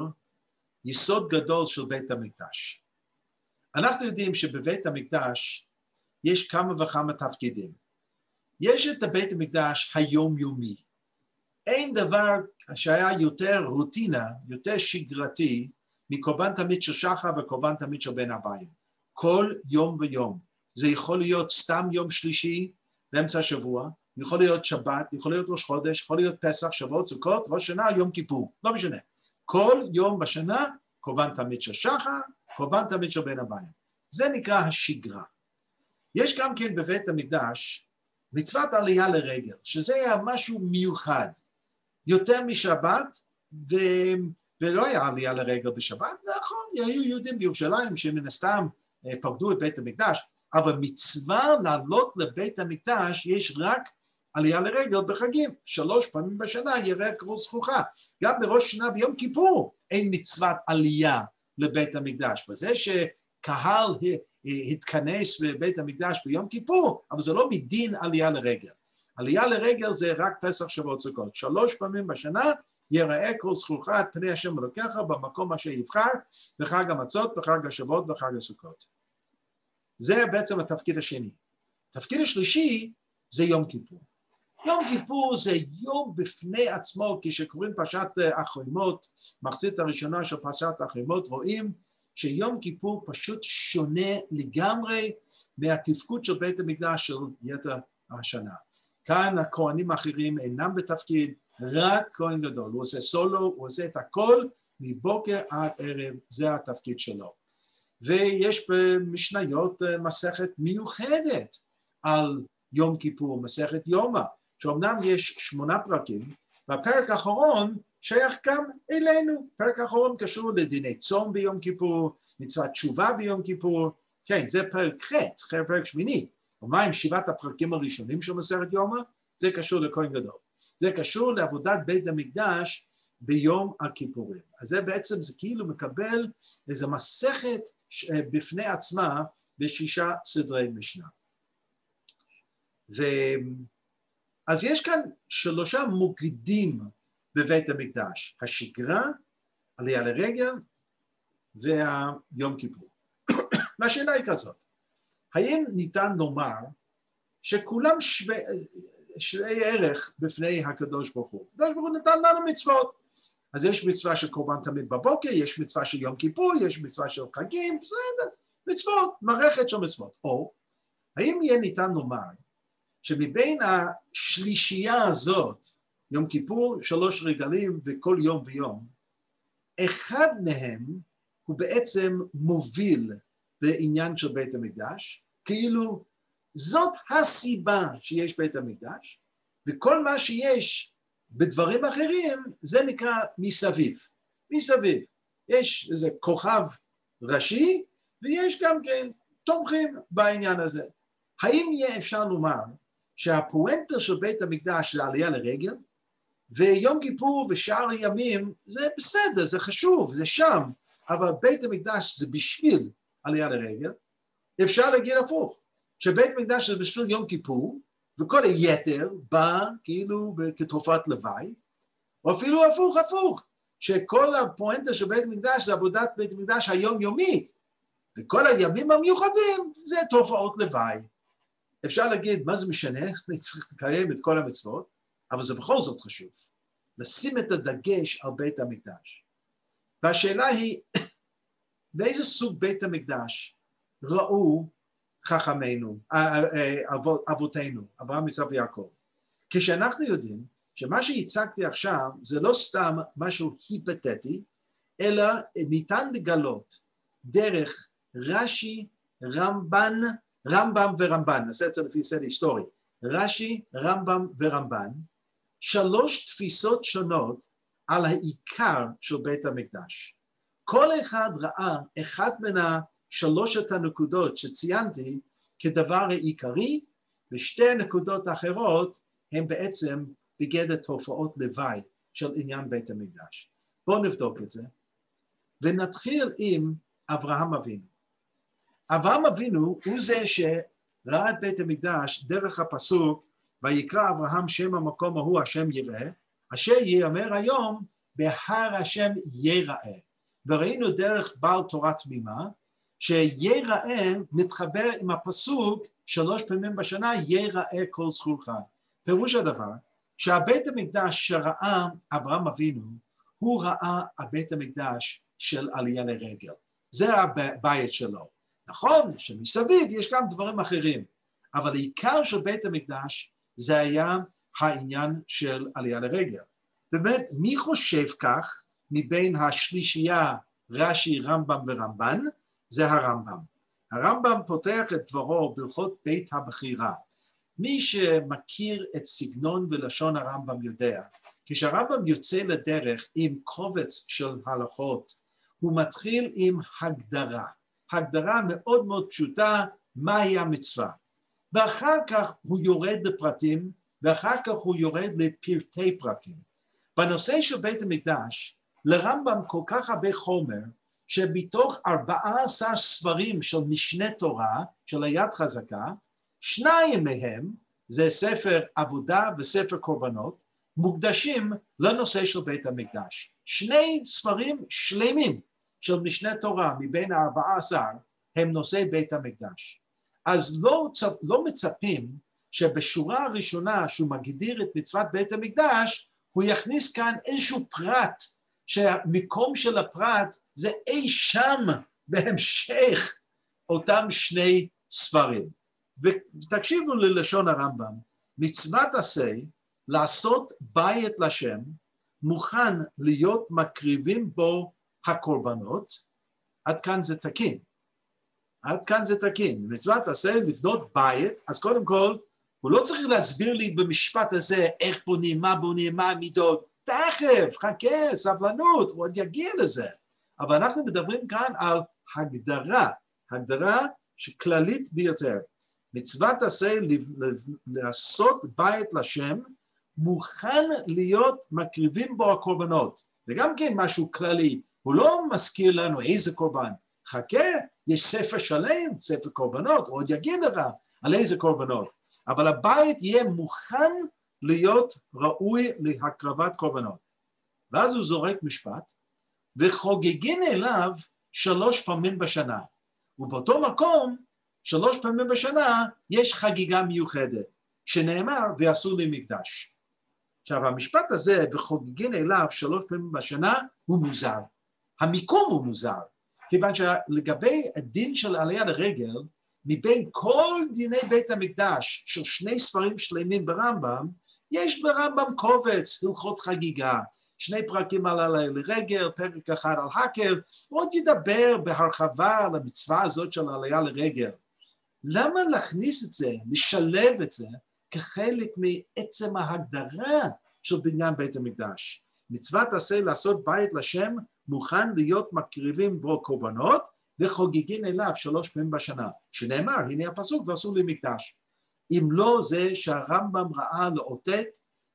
יסוד גדול של בית המקדש. אנחנו יודעים שבבית המקדש יש כמה וכמה תפקידים. יש את הבית המקדש היומיומי. אין דבר שהיה יותר רוטינה, יותר שגרתי, מקורבן תמיד של שחר וקורבן תמיד של בן הבית. כל יום ויום. זה יכול להיות סתם יום שלישי באמצע השבוע, יכול להיות שבת, יכול להיות ראש חודש, יכול להיות פסח, שבועות, סוכות, ראש שנה, יום כיפור, לא משנה. כל יום בשנה קורבן תמיד של שחר, קורבן תמיד של בין הבאים. זה נקרא השגרה. יש גם כן בבית המקדש מצוות עלייה לרגל, שזה היה משהו מיוחד. יותר משבת, ו... ולא היה עלייה לרגל בשבת, נכון, היו יהודים בירושלים שמן הסתם אה, פרדו את בית המקדש, אבל מצווה לעלות לבית המקדש יש רק עלייה לרגל בחגים, שלוש פעמים בשנה יראה כרוס זכוכה. גם בראש שנה ביום כיפור אין מצוות עלייה לבית המקדש. וזה שקהל התכנס בבית המקדש ביום כיפור, אבל זה לא מדין עלייה לרגל. עלייה לרגל זה רק פסח שבועות סוכות. שלוש פעמים בשנה יראה כל זכוכה את פני השם אלוקיך במקום אשר יבחר, בחג המצות, בחג השבועות, בחג הסוכות. זה בעצם התפקיד השני. התפקיד השלישי זה יום כיפור. יום כיפור זה יום בפני עצמו, כשקוראים פרשת החרימות, מחצית הראשונה של פרשת החרימות, רואים שיום כיפור פשוט שונה לגמרי מהתפקוד של בית המקדש של יתר השנה. כאן הכהנים האחרים אינם בתפקיד, רק כהן גדול, הוא עושה סולו, הוא עושה את הכל מבוקר עד ערב, זה התפקיד שלו. ויש במשניות מסכת מיוחדת על יום כיפור, מסכת יומא, שאומנם יש שמונה פרקים, והפרק האחרון שייך גם אלינו. פרק האחרון קשור לדיני צום ביום כיפור, מצוות תשובה ביום כיפור, כן, זה פרק ח', פרק שמיני. ומה עם שבעת הפרקים הראשונים של מסכת יומא? זה קשור לכהן גדול. זה קשור לעבודת בית המקדש ביום הכיפורים. אז זה בעצם, זה כאילו מקבל איזו מסכת בפני עצמה בשישה סדרי משנה. ו... אז יש כאן שלושה מוקדים בבית המקדש, השגרה, עלייה לרגל והיום כיפור. והשאלה היא כזאת, האם ניתן לומר שכולם שווי, שווי ערך בפני הקדוש ברוך הוא? הקדוש ברוך הוא נתן לנו מצוות. אז יש מצווה של קורבן תמיד בבוקר, יש מצווה של יום כיפור, יש מצווה של חגים, בסדר, מצוות, מערכת של מצוות. או האם יהיה ניתן לומר שמבין השלישייה הזאת, יום כיפור, שלוש רגלים וכל יום ויום, אחד מהם הוא בעצם מוביל בעניין של בית המקדש, כאילו זאת הסיבה שיש בית המקדש, וכל מה שיש בדברים אחרים זה נקרא מסביב. מסביב. יש איזה כוכב ראשי, ויש גם כן תומכים בעניין הזה. האם יהיה אפשר לומר שהפואנטה של בית המקדש זה עלייה לרגל, ויום כיפור ושאר הימים זה בסדר, זה חשוב, זה שם, אבל בית המקדש זה בשביל עלייה לרגל, אפשר להגיד הפוך, שבית המקדש זה בשביל יום כיפור, וכל היתר בא כאילו כתרופת לוואי, או אפילו הפוך הפוך, שכל הפואנטה של בית המקדש זה עבודת בית המקדש היומיומית, וכל הימים המיוחדים זה תופעות לוואי. אפשר להגיד, מה זה משנה, אני צריך לקיים את כל המצוות, אבל זה בכל זאת חשוב, לשים את הדגש על בית המקדש. והשאלה היא, באיזה סוג בית המקדש ראו חכמינו, אה, אה, אבותינו, אברהם, יצחק ויעקב? כשאנחנו יודעים שמה שהצגתי עכשיו זה לא סתם משהו היפתטי, אלא ניתן לגלות דרך רש"י, רמב"ן, רמב"ם ורמב"ן, נעשה את זה לפי סדר היסטורי, רש"י, רמב"ם ורמב"ן, שלוש תפיסות שונות על העיקר של בית המקדש. כל אחד ראה אחת מן השלושת הנקודות שציינתי כדבר העיקרי, ושתי הנקודות האחרות הן בעצם בגדר תופעות לוואי של עניין בית המקדש. בואו נבדוק את זה, ונתחיל עם אברהם אבינו. אברהם אבינו הוא זה שראה את בית המקדש דרך הפסוק ויקרא אברהם שם המקום ההוא השם יראה, אשר יאמר היום בהר השם יראה. וראינו דרך בעל תורה תמימה, שיראה מתחבר עם הפסוק שלוש פעמים בשנה, יראה כל זכורך. פירוש הדבר, שהבית המקדש שראה אברהם אבינו, הוא ראה הבית המקדש של עלייה לרגל. זה הבית שלו. נכון שמסביב יש גם דברים אחרים, אבל העיקר של בית המקדש זה היה העניין של עלייה לרגל. באמת, מי חושב כך מבין השלישייה רש"י, רמב"ם ורמב"ן? זה הרמב"ם. הרמב"ם פותח את דברו בהלכות בית הבחירה. מי שמכיר את סגנון ולשון הרמב"ם יודע, כשהרמב"ם יוצא לדרך עם קובץ של הלכות, הוא מתחיל עם הגדרה. הגדרה מאוד מאוד פשוטה, מהי המצווה. ואחר כך הוא יורד לפרטים, ואחר כך הוא יורד לפרטי פרקים. בנושא של בית המקדש, לרמב"ם כל כך הרבה חומר, שמתוך 14 ספרים של משנה תורה, של היד חזקה, שניים מהם, זה ספר עבודה וספר קורבנות, מוקדשים לנושא של בית המקדש. שני ספרים שלמים של משנה תורה מבין הארבעה עשר הם נושאי בית המקדש. אז לא, לא מצפים שבשורה הראשונה שהוא מגדיר את מצוות בית המקדש, הוא יכניס כאן איזשהו פרט, שהמקום של הפרט זה אי שם בהמשך אותם שני ספרים. ותקשיבו ללשון הרמב"ם, מצוות עשה לעשות בית לשם, מוכן להיות מקריבים בו הקורבנות, עד כאן זה תקין. עד כאן זה תקין. מצוות עשה לבנות בית, אז קודם כל, הוא לא צריך להסביר לי במשפט הזה איך בונים, מה בונים, מה המידות. תכף, חכה, סבלנות, הוא עוד יגיע לזה. אבל אנחנו מדברים כאן על הגדרה, הגדרה כללית ביותר. מצוות עשה לעשות בית לשם, מוכן להיות מקריבים בו הקורבנות. זה גם כן משהו כללי, הוא לא מזכיר לנו איזה קורבן. חכה, יש ספר שלם, ספר קורבנות, הוא עוד יגיד לך על איזה קורבנות. אבל הבית יהיה מוכן להיות ראוי להקרבת קורבנות. ואז הוא זורק משפט, וחוגגין אליו שלוש פעמים בשנה. ובאותו מקום, שלוש פעמים בשנה, יש חגיגה מיוחדת, שנאמר, ועשו לי מקדש. עכשיו, המשפט הזה, וחוגגין אליו שלוש פעמים בשנה, הוא מוזר. המיקום הוא מוזר, כיוון שלגבי הדין של עלייה לרגל, מבין כל דיני בית המקדש של שני ספרים שלמים ברמב"ם, יש ברמב"ם קובץ, הלכות חגיגה, שני פרקים על עלייה לרגל, פרק אחד על הקל, עוד ידבר בהרחבה על המצווה הזאת של עלייה לרגל. למה להכניס את זה, לשלב את זה, כחלק מעצם ההגדרה של בניין בית המקדש? מצוות עשה לעשות בית לשם מוכן להיות מקריבים בו קורבנות וחוגגים אליו שלוש פעמים בשנה, שנאמר, הנה הפסוק, ועשו לי מקדש. אם לא זה שהרמב"ם ראה לאותת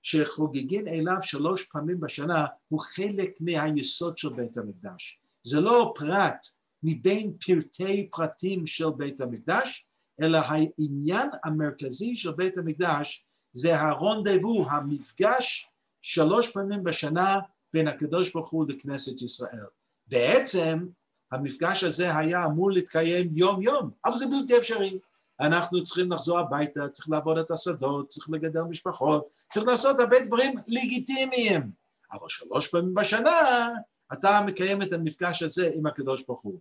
שחוגגים אליו שלוש פעמים בשנה הוא חלק מהיסוד של בית המקדש. זה לא פרט מבין פרטי פרטים של בית המקדש, אלא העניין המרכזי של בית המקדש זה הרונדבו, המפגש שלוש פעמים בשנה בין הקדוש ברוך הוא לכנסת ישראל. בעצם המפגש הזה היה אמור להתקיים יום-יום, אבל זה בלתי אפשרי. אנחנו צריכים לחזור הביתה, צריך לעבוד את השדות, צריך לגדל משפחות, צריך לעשות הרבה דברים לגיטימיים. אבל שלוש פעמים בשנה אתה מקיים את המפגש הזה עם הקדוש ברוך הוא.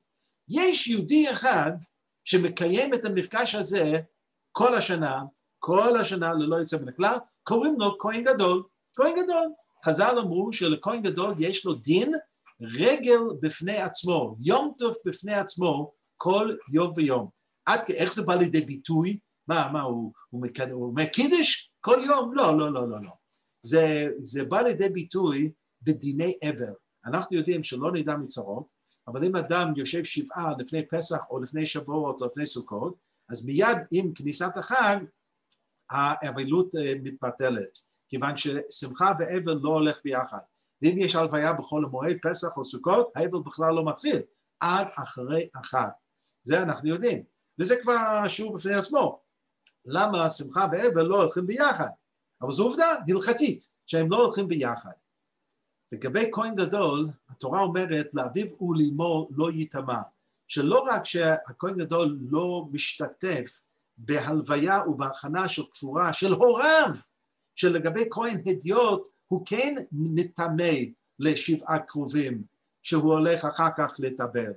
יש יהודי אחד שמקיים את המפגש הזה כל השנה, כל השנה ללא יוצא מן הכלל, קוראים לו כהן גדול, כהן גדול. חז"ל אמרו שלכהן גדול יש לו דין רגל בפני עצמו, יום טוב בפני עצמו, כל יום ויום. עד איך זה בא לידי ביטוי? מה, מה, הוא, הוא, הוא אומר קידש כל יום? לא, לא, לא, לא, לא. זה, זה בא לידי ביטוי בדיני אבל. אנחנו יודעים שלא נדע מצרות, אבל אם אדם יושב שבעה לפני פסח או לפני שבועות או לפני סוכות, אז מיד עם כניסת החג האבלות אה, מתבטלת. כיוון ששמחה ואבל לא הולך ביחד. ואם יש הלוויה בחול המועד, פסח או סוכות, האבל בכלל לא מתחיל, עד אחרי החג. זה אנחנו יודעים. וזה כבר שיעור בפני עצמו. למה שמחה ואבל לא הולכים ביחד? אבל זו עובדה הלכתית, שהם לא הולכים ביחד. לגבי כהן גדול, התורה אומרת, לאביו ולאמו לא ייטמע. שלא רק שהכהן גדול לא משתתף בהלוויה ובהכנה של קבורה של הוריו, שלגבי כהן הדיוט הוא כן מטמא לשבעה קרובים, שהוא הולך אחר כך לטבל.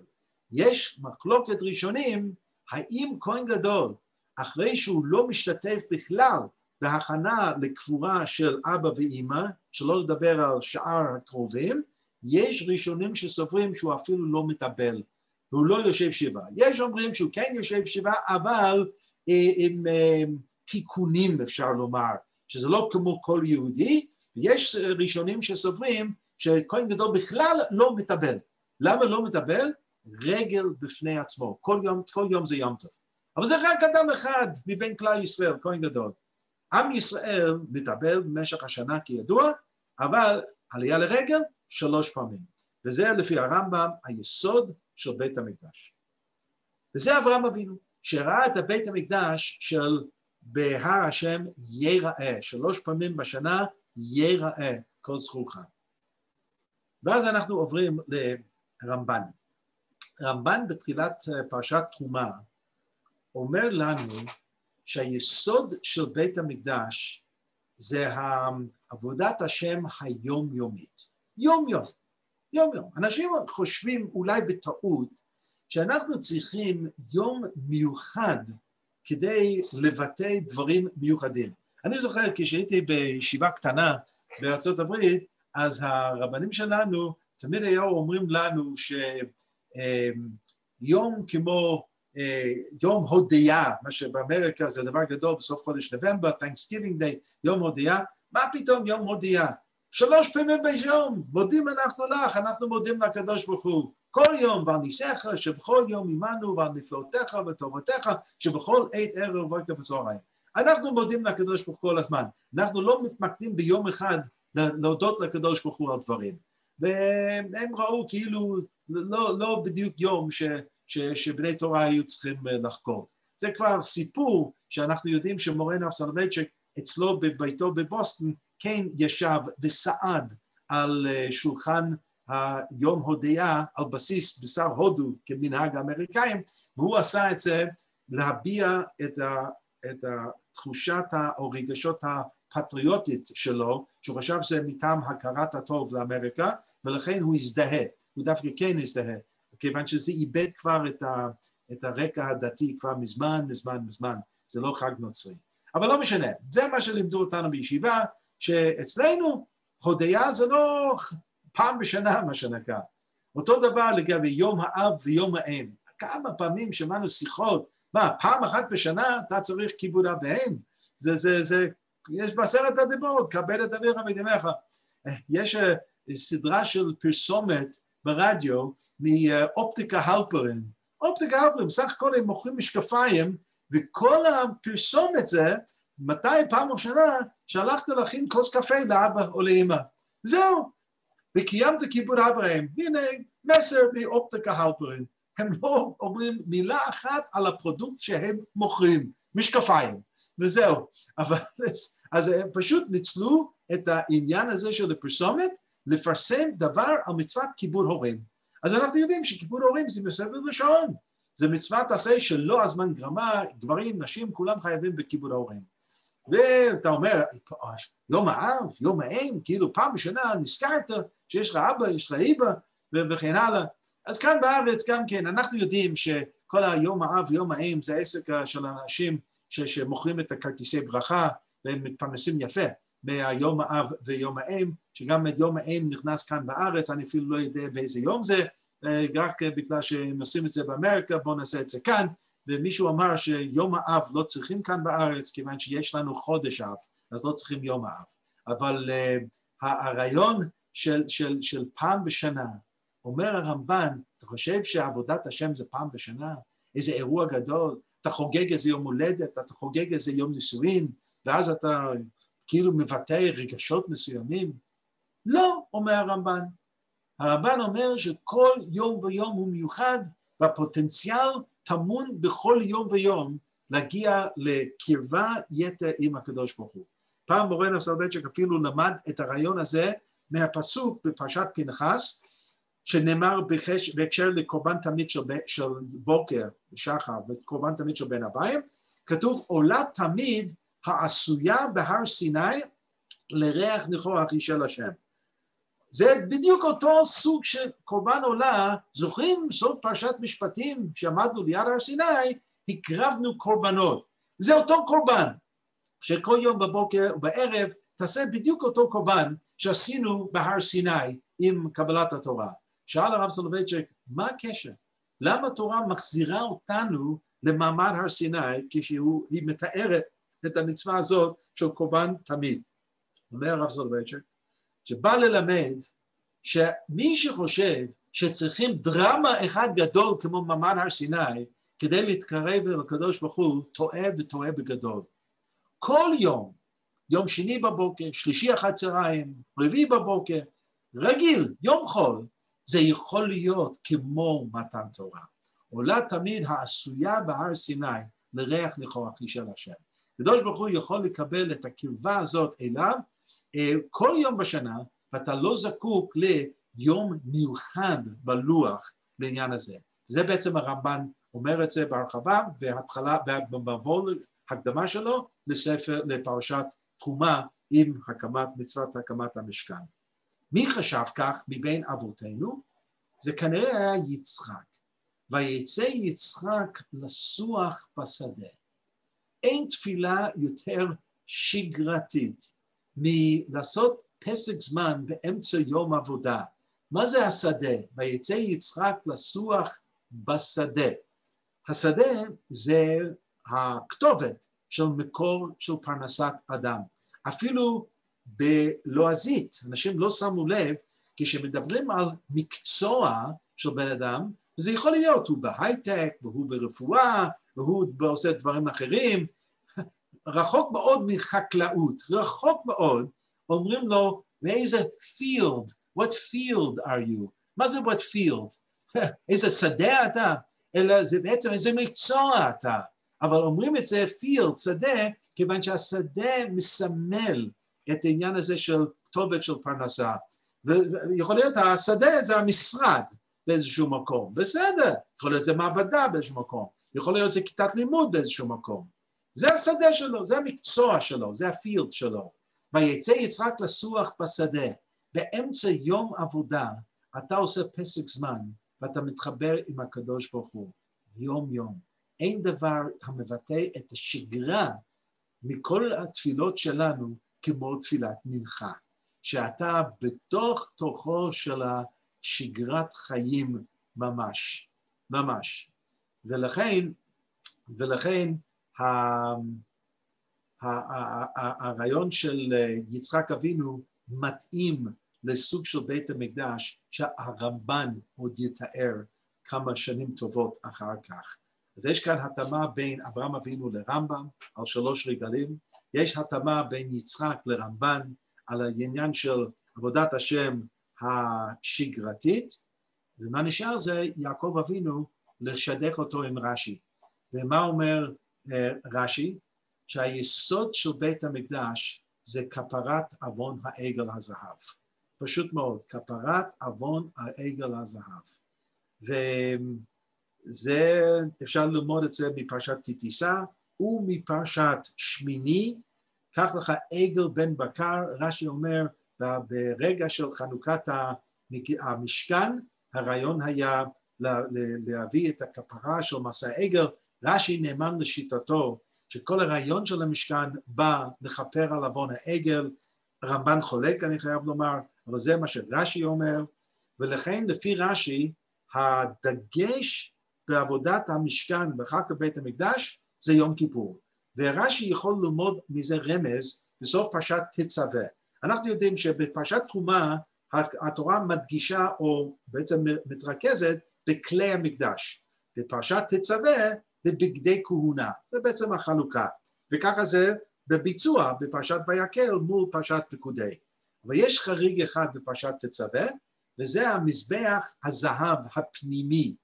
יש מחלוקת ראשונים האם כהן גדול, אחרי שהוא לא משתתף בכלל בהכנה לקבורה של אבא ואימא, שלא לדבר על שאר הקרובים, יש ראשונים שסוברים שהוא אפילו לא מתאבל, הוא לא יושב שבעה. יש אומרים שהוא כן יושב שבעה, אבל אה, עם אה, תיקונים אפשר לומר, שזה לא כמו כל יהודי, ויש ראשונים שסוברים שכהן גדול בכלל לא מתאבל. למה לא מתאבל? רגל בפני עצמו, כל יום, כל יום זה יום טוב. אבל זה רק אדם אחד מבין כלל ישראל, כהן גדול. עם ישראל מתאבל במשך השנה כידוע, אבל עלייה לרגל שלוש פעמים. וזה לפי הרמב"ם היסוד של בית המקדש. וזה אברהם אבינו, שראה את הבית המקדש של בהר השם ייראה, שלוש פעמים בשנה ייראה כל זכורך. ואז אנחנו עוברים לרמב"ן. רמב"ן בתחילת פרשת תחומה אומר לנו שהיסוד של בית המקדש זה עבודת השם היומיומית. יום יום, יום יום. אנשים חושבים אולי בטעות שאנחנו צריכים יום מיוחד כדי לבטא דברים מיוחדים. אני זוכר כשהייתי בישיבה קטנה בארצות הברית, אז הרבנים שלנו תמיד היו אומרים לנו שיום כמו אה, יום הודיה, מה שבאמריקה זה דבר גדול בסוף חודש נובמבר, Thanksgiving Day, יום הודיה, מה פתאום יום הודיה? שלוש פעמים ביום, מודים אנחנו לך, אנחנו מודים לקדוש ברוך הוא. כל יום ועל ניסיך, שבכל יום עמנו ועל נפלאותיך וטובותיך, שבכל עת ערב ובוקר וצהריים. אנחנו מודים לקדוש ברוך הוא כל הזמן. אנחנו לא מתמקדים ביום אחד להודות לקדוש ברוך הוא על דברים. והם ראו כאילו לא, לא בדיוק יום ש, ש, שבני תורה היו צריכים לחקור. זה כבר סיפור שאנחנו יודעים שמורנו סולובייצ'ק אצלו בביתו בבוסטון כן ישב וסעד על שולחן היום הודיה על בסיס בשר הודו כמנהג האמריקאים, והוא עשה את זה להביע את, ה, את תחושת או רגשות הפטריוטית שלו, שהוא חשב שזה מטעם הכרת הטוב לאמריקה, ולכן הוא הזדהה, הוא דווקא כן הזדהה, כיוון שזה איבד כבר את, ה, את הרקע הדתי כבר מזמן, מזמן, מזמן, זה לא חג נוצרי. אבל לא משנה, זה מה שלימדו אותנו בישיבה, שאצלנו הודיה זה לא פעם בשנה מה שנקרא. אותו דבר לגבי יום האב ויום האם. כמה פעמים שמענו שיחות, מה, פעם אחת בשנה אתה צריך כיבוד אב ואם? זה, זה, זה, יש בעשרת הדיברות, כבד את אביך ואת אמך. יש אה, סדרה של פרסומת ברדיו מאופטיקה הלפרין. אופטיקה הלפרין, סך הכל הם מוכרים משקפיים, וכל הפרסומת זה, מתי פעם ראשונה שהלכת להכין כוס קפה לאבא או לאמא. זהו, וקיימת כיבוד אברהם. הנה מסר מאופטיקה הלפרין. הם לא אומרים מילה אחת על הפרודוקט שהם מוכרים, משקפיים, וזהו. אבל, אז הם פשוט ניצלו את העניין הזה של הפרסומת לפרסם דבר על מצוות כיבוד הורים. אז אנחנו יודעים שכיבוד הורים זה מסביב לשעון. זה מצוות עשה שלא הזמן גרמה, גברים, נשים, כולם חייבים בכיבוד ההורים. ואתה אומר, יום האב, יום האם, כאילו פעם בשנה נזכרת שיש לך אבא, יש לך איבא, וכן הלאה. אז כאן בארץ גם כן, אנחנו יודעים שכל היום האב ויום האם זה עסק של אנשים שמוכרים את הכרטיסי ברכה והם מתפרנסים יפה מהיום האב ויום האם, שגם את יום האם נכנס כאן בארץ, אני אפילו לא יודע באיזה יום זה, רק בגלל שהם עושים את זה באמריקה, בואו נעשה את זה כאן, ומישהו אמר שיום האב לא צריכים כאן בארץ, כיוון שיש לנו חודש אב, אז לא צריכים יום האב. אבל uh, הרעיון של, של, של פעם בשנה, אומר הרמב"ן, אתה חושב שעבודת השם זה פעם בשנה? איזה אירוע גדול, אתה חוגג איזה יום הולדת, אתה חוגג איזה יום נישואין, ואז אתה כאילו מבטא רגשות מסוימים? לא, אומר הרמב"ן. הרמב"ן אומר שכל יום ויום הוא מיוחד, והפוטנציאל טמון בכל יום ויום להגיע לקרבה יתר עם הקדוש ברוך הוא. פעם מורנו סולובייצ'ק אפילו למד את הרעיון הזה מהפסוק בפרשת פנחס, שנאמר בהקשר לקורבן תמיד של, של בוקר, שחר, וקורבן תמיד של בן הביים, כתוב עולה תמיד העשויה בהר סיני לריח ניחוח היא של השם. זה בדיוק אותו סוג של קורבן עולה, זוכרים סוף פרשת משפטים שעמדנו ליד הר סיני, הקרבנו קורבנות. זה אותו קורבן, שכל יום בבוקר ובערב תעשה בדיוק אותו קורבן שעשינו בהר סיני עם קבלת התורה. שאל הרב סולובייצ'יק, מה הקשר? למה התורה מחזירה אותנו למעמד הר סיני כשהיא מתארת את המצווה הזאת של קורבן תמיד? אומר הרב סולובייצ'יק, שבא ללמד שמי שחושב שצריכים דרמה אחד גדול כמו מעמד הר סיני כדי להתקרב אל הקדוש ברוך הוא, טועה וטועה בגדול. כל יום, יום שני בבוקר, שלישי אחר צהריים, רביעי בבוקר, רגיל, יום חול, זה יכול להיות כמו מתן תורה. עולה תמיד העשויה בהר סיני לריח ניחוח של השם. הקדוש ברוך הוא יכול לקבל את הקרבה הזאת אליו אה, כל יום בשנה, ואתה לא זקוק ליום מיוחד בלוח לעניין הזה. זה בעצם הרמב"ן אומר את זה בהרחבה, בהתחלה, במבוא הקדמה שלו לספר, לפרשת תרומה עם הקמת, מצוות הקמת המשכן. מי חשב כך מבין אבותינו? זה כנראה היה יצחק. ויצא יצחק לסוח בשדה. אין תפילה יותר שגרתית מלעשות פסק זמן באמצע יום עבודה. מה זה השדה? ויצא יצחק לסוח בשדה. השדה זה הכתובת של מקור של פרנסת אדם. אפילו בלועזית, אנשים לא שמו לב, כשמדברים על מקצוע של בן אדם, זה יכול להיות, הוא בהייטק, והוא ברפואה, והוא עושה דברים אחרים, רחוק מאוד מחקלאות, רחוק מאוד, אומרים לו, מאיזה field, what field are you? מה זה what field? איזה שדה אתה? אלא זה בעצם איזה מקצוע אתה. אבל אומרים את זה field, שדה, כיוון שהשדה מסמל את העניין הזה של כתובת של פרנסה. ויכול להיות השדה זה המשרד באיזשהו מקום, בסדר, יכול להיות זה מעבדה באיזשהו מקום, יכול להיות זה כיתת לימוד באיזשהו מקום. זה השדה שלו, זה המקצוע שלו, זה הפילד שלו. ויצא יצחק לסוח בשדה. באמצע יום עבודה אתה עושה פסק זמן ואתה מתחבר עם הקדוש ברוך הוא יום יום. אין דבר המבטא את השגרה מכל התפילות שלנו כמו תפילת מנחה, שאתה בתוך תוכו של השגרת חיים ממש, ממש. ולכן, ולכן הרעיון של יצחק אבינו מתאים לסוג של בית המקדש שהרמב"ן עוד יתאר כמה שנים טובות אחר כך. אז יש כאן התאמה בין אברהם אבינו לרמב"ם על שלוש רגלים, יש התאמה בין יצחק לרמב"ן על העניין של עבודת השם השגרתית, ומה נשאר זה יעקב אבינו לשדך אותו עם רש"י. ומה אומר אה, רש"י? שהיסוד של בית המקדש זה כפרת עוון העגל הזהב. פשוט מאוד, כפרת עוון העגל הזהב. וזה, אפשר ללמוד את זה מפרשת כי ומפרשת שמיני, קח לך עגל בן בקר, רש"י אומר, ברגע של חנוכת המשכן, הרעיון היה להביא את הכפרה של מסע העגל, רש"י נאמן לשיטתו שכל הרעיון של המשכן בא לכפר על עוון העגל, רמב"ן חולק אני חייב לומר, אבל זה מה שרש"י אומר, ולכן לפי רש"י הדגש בעבודת המשכן ואחר כך בית המקדש זה יום כיפור. ורש"י יכול ללמוד מזה רמז בסוף פרשת תצווה. אנחנו יודעים שבפרשת תרומה התורה מדגישה או בעצם מתרכזת בכלי המקדש. בפרשת תצווה בבגדי כהונה, זה בעצם החלוקה. וככה זה בביצוע בפרשת ויקל מול פרשת פקודי. אבל יש חריג אחד בפרשת תצווה, וזה המזבח הזהב הפנימי,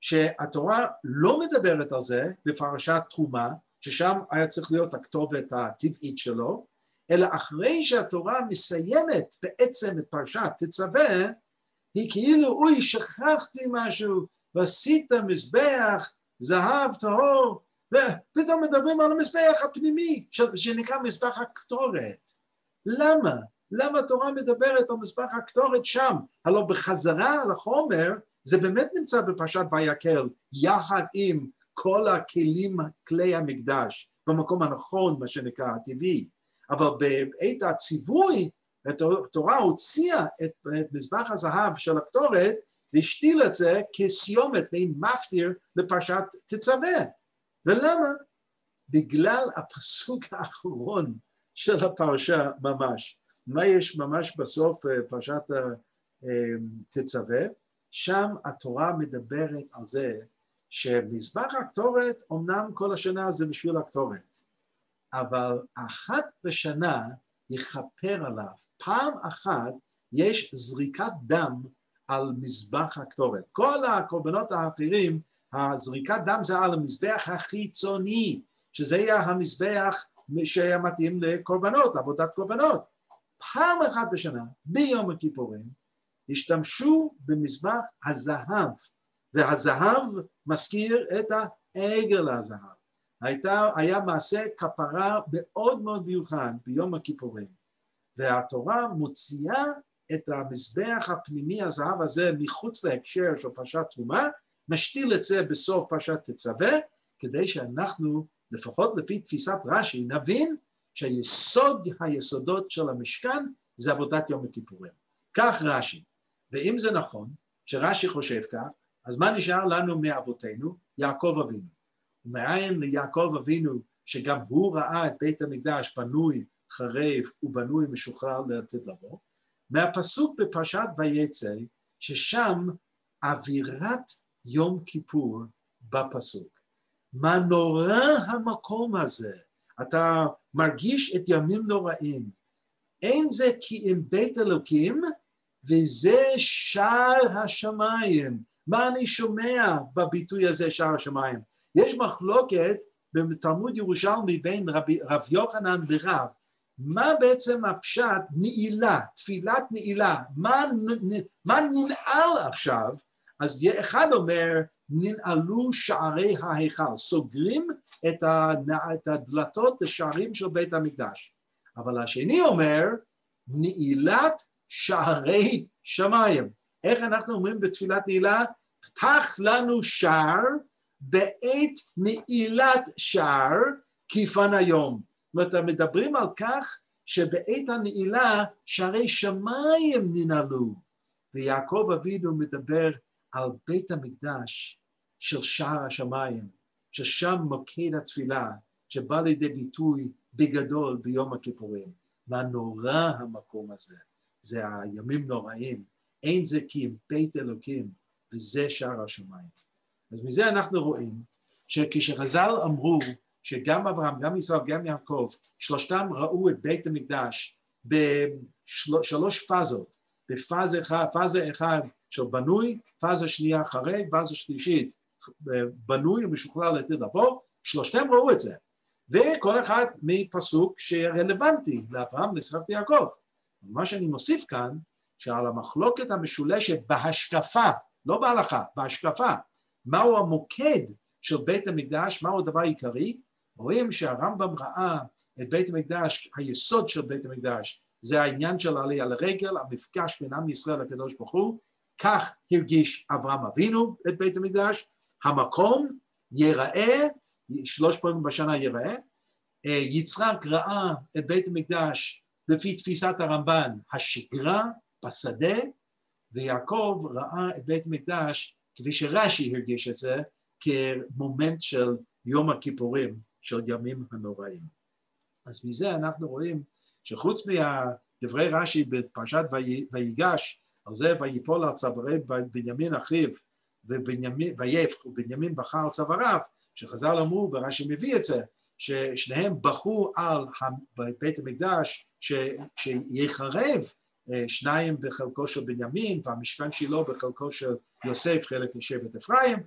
שהתורה לא מדברת על זה בפרשת תרומה, ששם היה צריך להיות הכתובת הטבעית שלו, אלא אחרי שהתורה מסיימת בעצם את פרשת תצווה, היא כאילו, אוי, שכחתי משהו, ועשית מזבח זהב טהור, ופתאום מדברים על המזבח הפנימי, שנקרא מזבח הקטורת. למה? למה התורה מדברת על מזבח הקטורת שם? הלוא בחזרה לחומר, זה באמת נמצא בפרשת ויקל, יחד עם כל הכלים, כלי המקדש, במקום הנכון, מה שנקרא, הטבעי. אבל בעת הציווי, התורה הוציאה את, את מזבח הזהב של הקטורת והשתיל את זה כסיומת, מעין מפטיר לפרשת תצווה. ולמה? בגלל הפסוק האחרון של הפרשה ממש. מה יש ממש בסוף אה, פרשת אה, תצווה? שם התורה מדברת על זה שמזבח הקטורת, אמנם כל השנה זה בשביל הקטורת, אבל אחת בשנה יכפר עליו. פעם אחת יש זריקת דם על מזבח הקטורת. כל הקורבנות האחרים, הזריקת דם זה על המזבח החיצוני, שזה יהיה המזבח שהיה מתאים לקורבנות, עבודת קורבנות. פעם אחת בשנה, ביום הכיפורים, השתמשו במזבח הזהב, והזהב מזכיר את העגל הזהב. הייתה, היה מעשה כפרה מאוד מאוד מיוחד ביום הכיפורים, והתורה מוציאה את המזבח הפנימי הזהב הזה מחוץ להקשר של פרשת תרומה, משתיל את זה בסוף פרשת תצווה, כדי שאנחנו, לפחות לפי תפיסת רש"י, נבין שהיסוד היסודות של המשכן זה עבודת יום הכיפורים. כך רש"י. ואם זה נכון, שרש"י חושב כך, אז מה נשאר לנו מאבותינו? יעקב אבינו. ומאין ליעקב אבינו, שגם הוא ראה את בית המקדש בנוי חרב ובנוי משוחרר לעתיד לבוא, מהפסוק בפרשת ויצא, ששם אווירת יום כיפור בפסוק. מה נורא המקום הזה, אתה מרגיש את ימים נוראים. אין זה כי אם בית אלוקים, וזה שער השמיים. מה אני שומע בביטוי הזה, שער השמיים? יש מחלוקת בתלמוד ירושלמי בין רב, רב יוחנן לרב. מה בעצם הפשט נעילה, תפילת נעילה? מה, מה ננעל עכשיו? אז אחד אומר, ננעלו שערי ההיכל, סוגרים את, את הדלתות, השערים של בית המקדש. אבל השני אומר, נעילת שערי שמיים. איך אנחנו אומרים בתפילת נעילה? פתח לנו שער בעת נעילת שער כפן היום. זאת אומרת, מדברים על כך שבעת הנעילה שערי שמיים ננעלו. ויעקב אבינו מדבר על בית המקדש של שער השמיים, ששם מוקד התפילה, שבא לידי ביטוי בגדול ביום הכיפורים. מה נורא המקום הזה. זה הימים נוראים, אין זה כי אם בית אלוקים, וזה שער השמיים. אז מזה אנחנו רואים שכשחז"ל אמרו שגם אברהם, גם ישראל, גם יעקב, שלושתם ראו את בית המקדש בשלוש פאזות, בפאזה אחד, פאזה אחד של בנוי, פאזה שנייה אחרי, פאזה שלישית בנוי ומשוכלל לעתיד לבוא, שלושתם ראו את זה. וכל אחד מפסוק שרלוונטי לאברהם, לישראל ויעקב. מה שאני מוסיף כאן, שעל המחלוקת המשולשת בהשקפה, לא בהלכה, בהשקפה, מהו המוקד של בית המקדש, מהו הדבר העיקרי, רואים שהרמב"ם ראה את בית המקדש, היסוד של בית המקדש, זה העניין של עלייה לרגל, המפגש בין עם ישראל לקדוש ברוך הוא, כך הרגיש אברהם אבינו את בית המקדש, המקום ייראה, שלוש פעמים בשנה ייראה, יצחק ראה את בית המקדש לפי תפיסת הרמב"ן, השגרה בשדה, ויעקב ראה את בית המקדש, כפי שרש"י הרגיש את זה, כמומנט של יום הכיפורים, של ימים הנוראים. אז מזה אנחנו רואים שחוץ מדברי רש"י בפרשת ויגש, על זה ויפול על צווארי בנימין אחיו ובנימין, ויף ובנימין בחר על צוואריו, שחז"ל אמרו ורש"י מביא את זה, ששניהם בכו על בית המקדש שיחרב שניים בחלקו של בנימין והמשכן שלו בחלקו של יוסף חלק לשבט אפרים,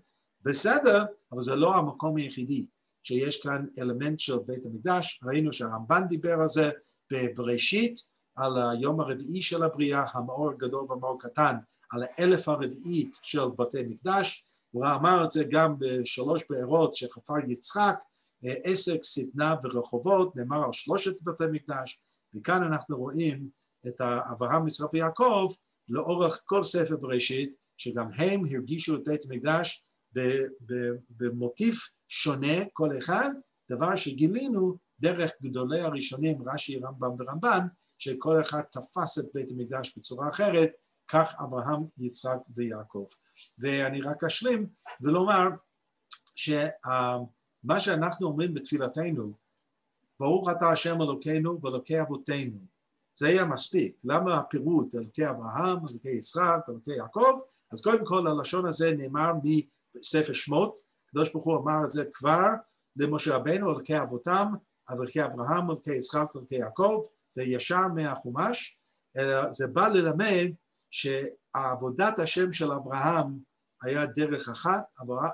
בסדר, אבל זה לא המקום היחידי שיש כאן אלמנט של בית המקדש, ראינו שהרמב"ן דיבר על זה בבראשית, על היום הרביעי של הבריאה, המאור הגדול והמאור קטן, על האלף הרביעית של בתי מקדש, הוא אמר את זה גם בשלוש בארות שחפר יצחק, עסק, שטנה ורחובות, נאמר על שלושת בתי מקדש, וכאן אנחנו רואים את אברהם, יצחק ויעקב לאורך כל ספר בראשית, שגם הם הרגישו את בית המקדש במוטיף שונה כל אחד, דבר שגילינו דרך גדולי הראשונים, רש"י, רמב"ם ורמב"ן, שכל אחד תפס את בית המקדש בצורה אחרת, כך אברהם, יצחק ויעקב. ואני רק אשלים ולומר שמה שאנחנו אומרים בתפילתנו, ברוך אתה השם אלוקינו ואלוקי אבותינו, זה היה מספיק. למה הפירוט אלוקי אברהם, אלוקי יצחק, אלוקי יעקב? אז קודם כל הלשון הזה נאמר מספר שמות, הקדוש ברוך הוא אמר את זה כבר למשה רבנו, אלוקי אבותם, אלוקי אברהם, אלוקי יצחק, אלוקי יעקב, זה ישר מהחומש, אלא זה בא ללמד שעבודת השם של אברהם היה דרך אחת,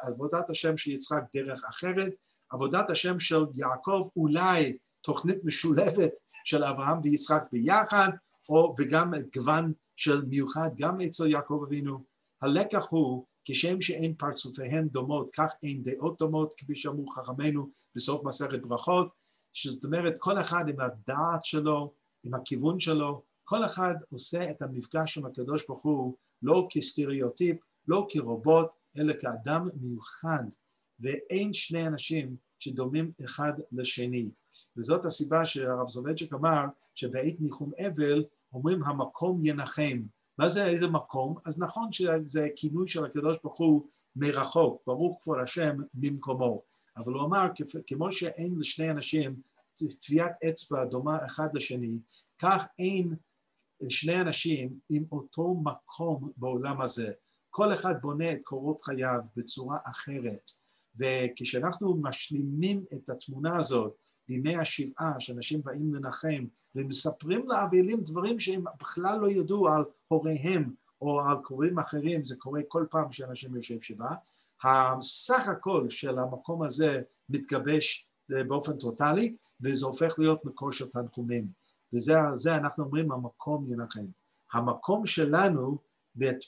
עבודת השם של יצחק דרך אחרת, עבודת השם של יעקב אולי תוכנית משולבת של אברהם ויצחק ביחד, או וגם גוון של מיוחד גם אצל יעקב אבינו. הלקח הוא כשם שאין פרצופיהן דומות, כך אין דעות דומות, כפי שאמרו חכמינו בסוף מסכת ברכות, שזאת אומרת כל אחד עם הדעת שלו, עם הכיוון שלו, כל אחד עושה את המפגש עם הקדוש ברוך הוא לא כסטריאוטיפ, לא כרובוט, אלא כאדם מיוחד, ואין שני אנשים שדומים אחד לשני. וזאת הסיבה שהרב סולג'ק אמר שבעת ניחום אבל אומרים המקום ינחם. מה זה איזה מקום? אז נכון שזה כינוי של הקדוש ברוך הוא מרחוק, ברוך כבוד השם ממקומו. אבל הוא אמר, כמו שאין לשני אנשים טביעת אצבע דומה אחד לשני, כך אין שני אנשים עם אותו מקום בעולם הזה. כל אחד בונה את קורות חייו בצורה אחרת. וכשאנחנו משלימים את התמונה הזאת בימי השבעה, שאנשים באים לנחם ומספרים לאבלים דברים שהם בכלל לא ידעו על הוריהם או על קוראים אחרים, זה קורה כל פעם שאנשים יושב שבעה, הסך הכל של המקום הזה מתגבש באופן טוטאלי, וזה הופך להיות מקור של תנחומים. וזה אנחנו אומרים המקום ינחם. המקום שלנו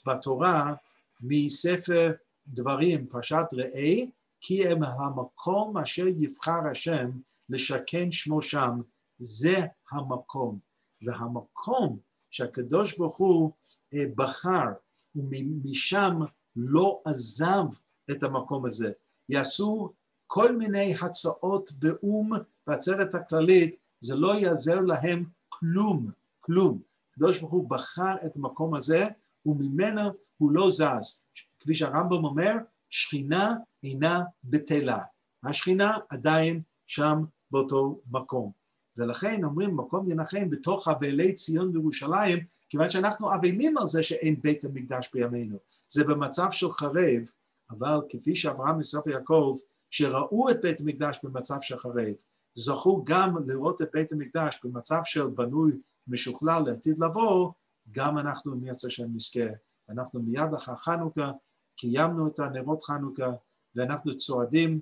בתורה מספר דברים, פרשת ראה, כי הם המקום אשר יבחר השם לשכן שמו שם, זה המקום. והמקום שהקדוש ברוך הוא אה, בחר, ומשם לא עזב את המקום הזה. יעשו כל מיני הצעות באו"ם בעצרת הכללית, זה לא יעזר להם כלום, כלום. הקדוש ברוך הוא בחר את המקום הזה, וממנו הוא לא זז. כפי שהרמב"ם אומר, שכינה אינה בטלה. השכינה עדיין שם באותו מקום. ולכן אומרים מקום ינחם בתוך אבלי ציון וירושלים, כיוון שאנחנו אבלים על זה שאין בית המקדש בימינו. זה במצב של חרב, אבל כפי שאברהם מסוף יעקב, שראו את בית המקדש במצב של חרב, זכו גם לראות את בית המקדש במצב של בנוי משוכלל לעתיד לבוא, גם אנחנו, אם ירצה שם נזכה. אנחנו מיד אחר חנוכה קיימנו את הנרות חנוכה, ואנחנו צועדים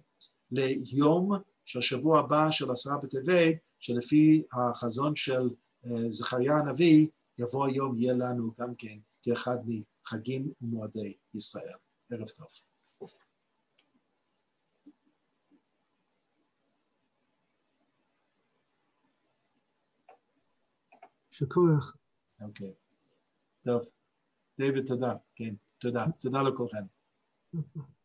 ליום של שבוע הבא של עשרה בטבת, שלפי החזון של אה, זכריה הנביא, יבוא היום יהיה לנו גם כן כאחד מחגים ומועדי ישראל. ערב טוב. שכוח. אוקיי. טוב. דיוויד, תודה. כן, תודה. תודה לכולכם. Mm-hmm.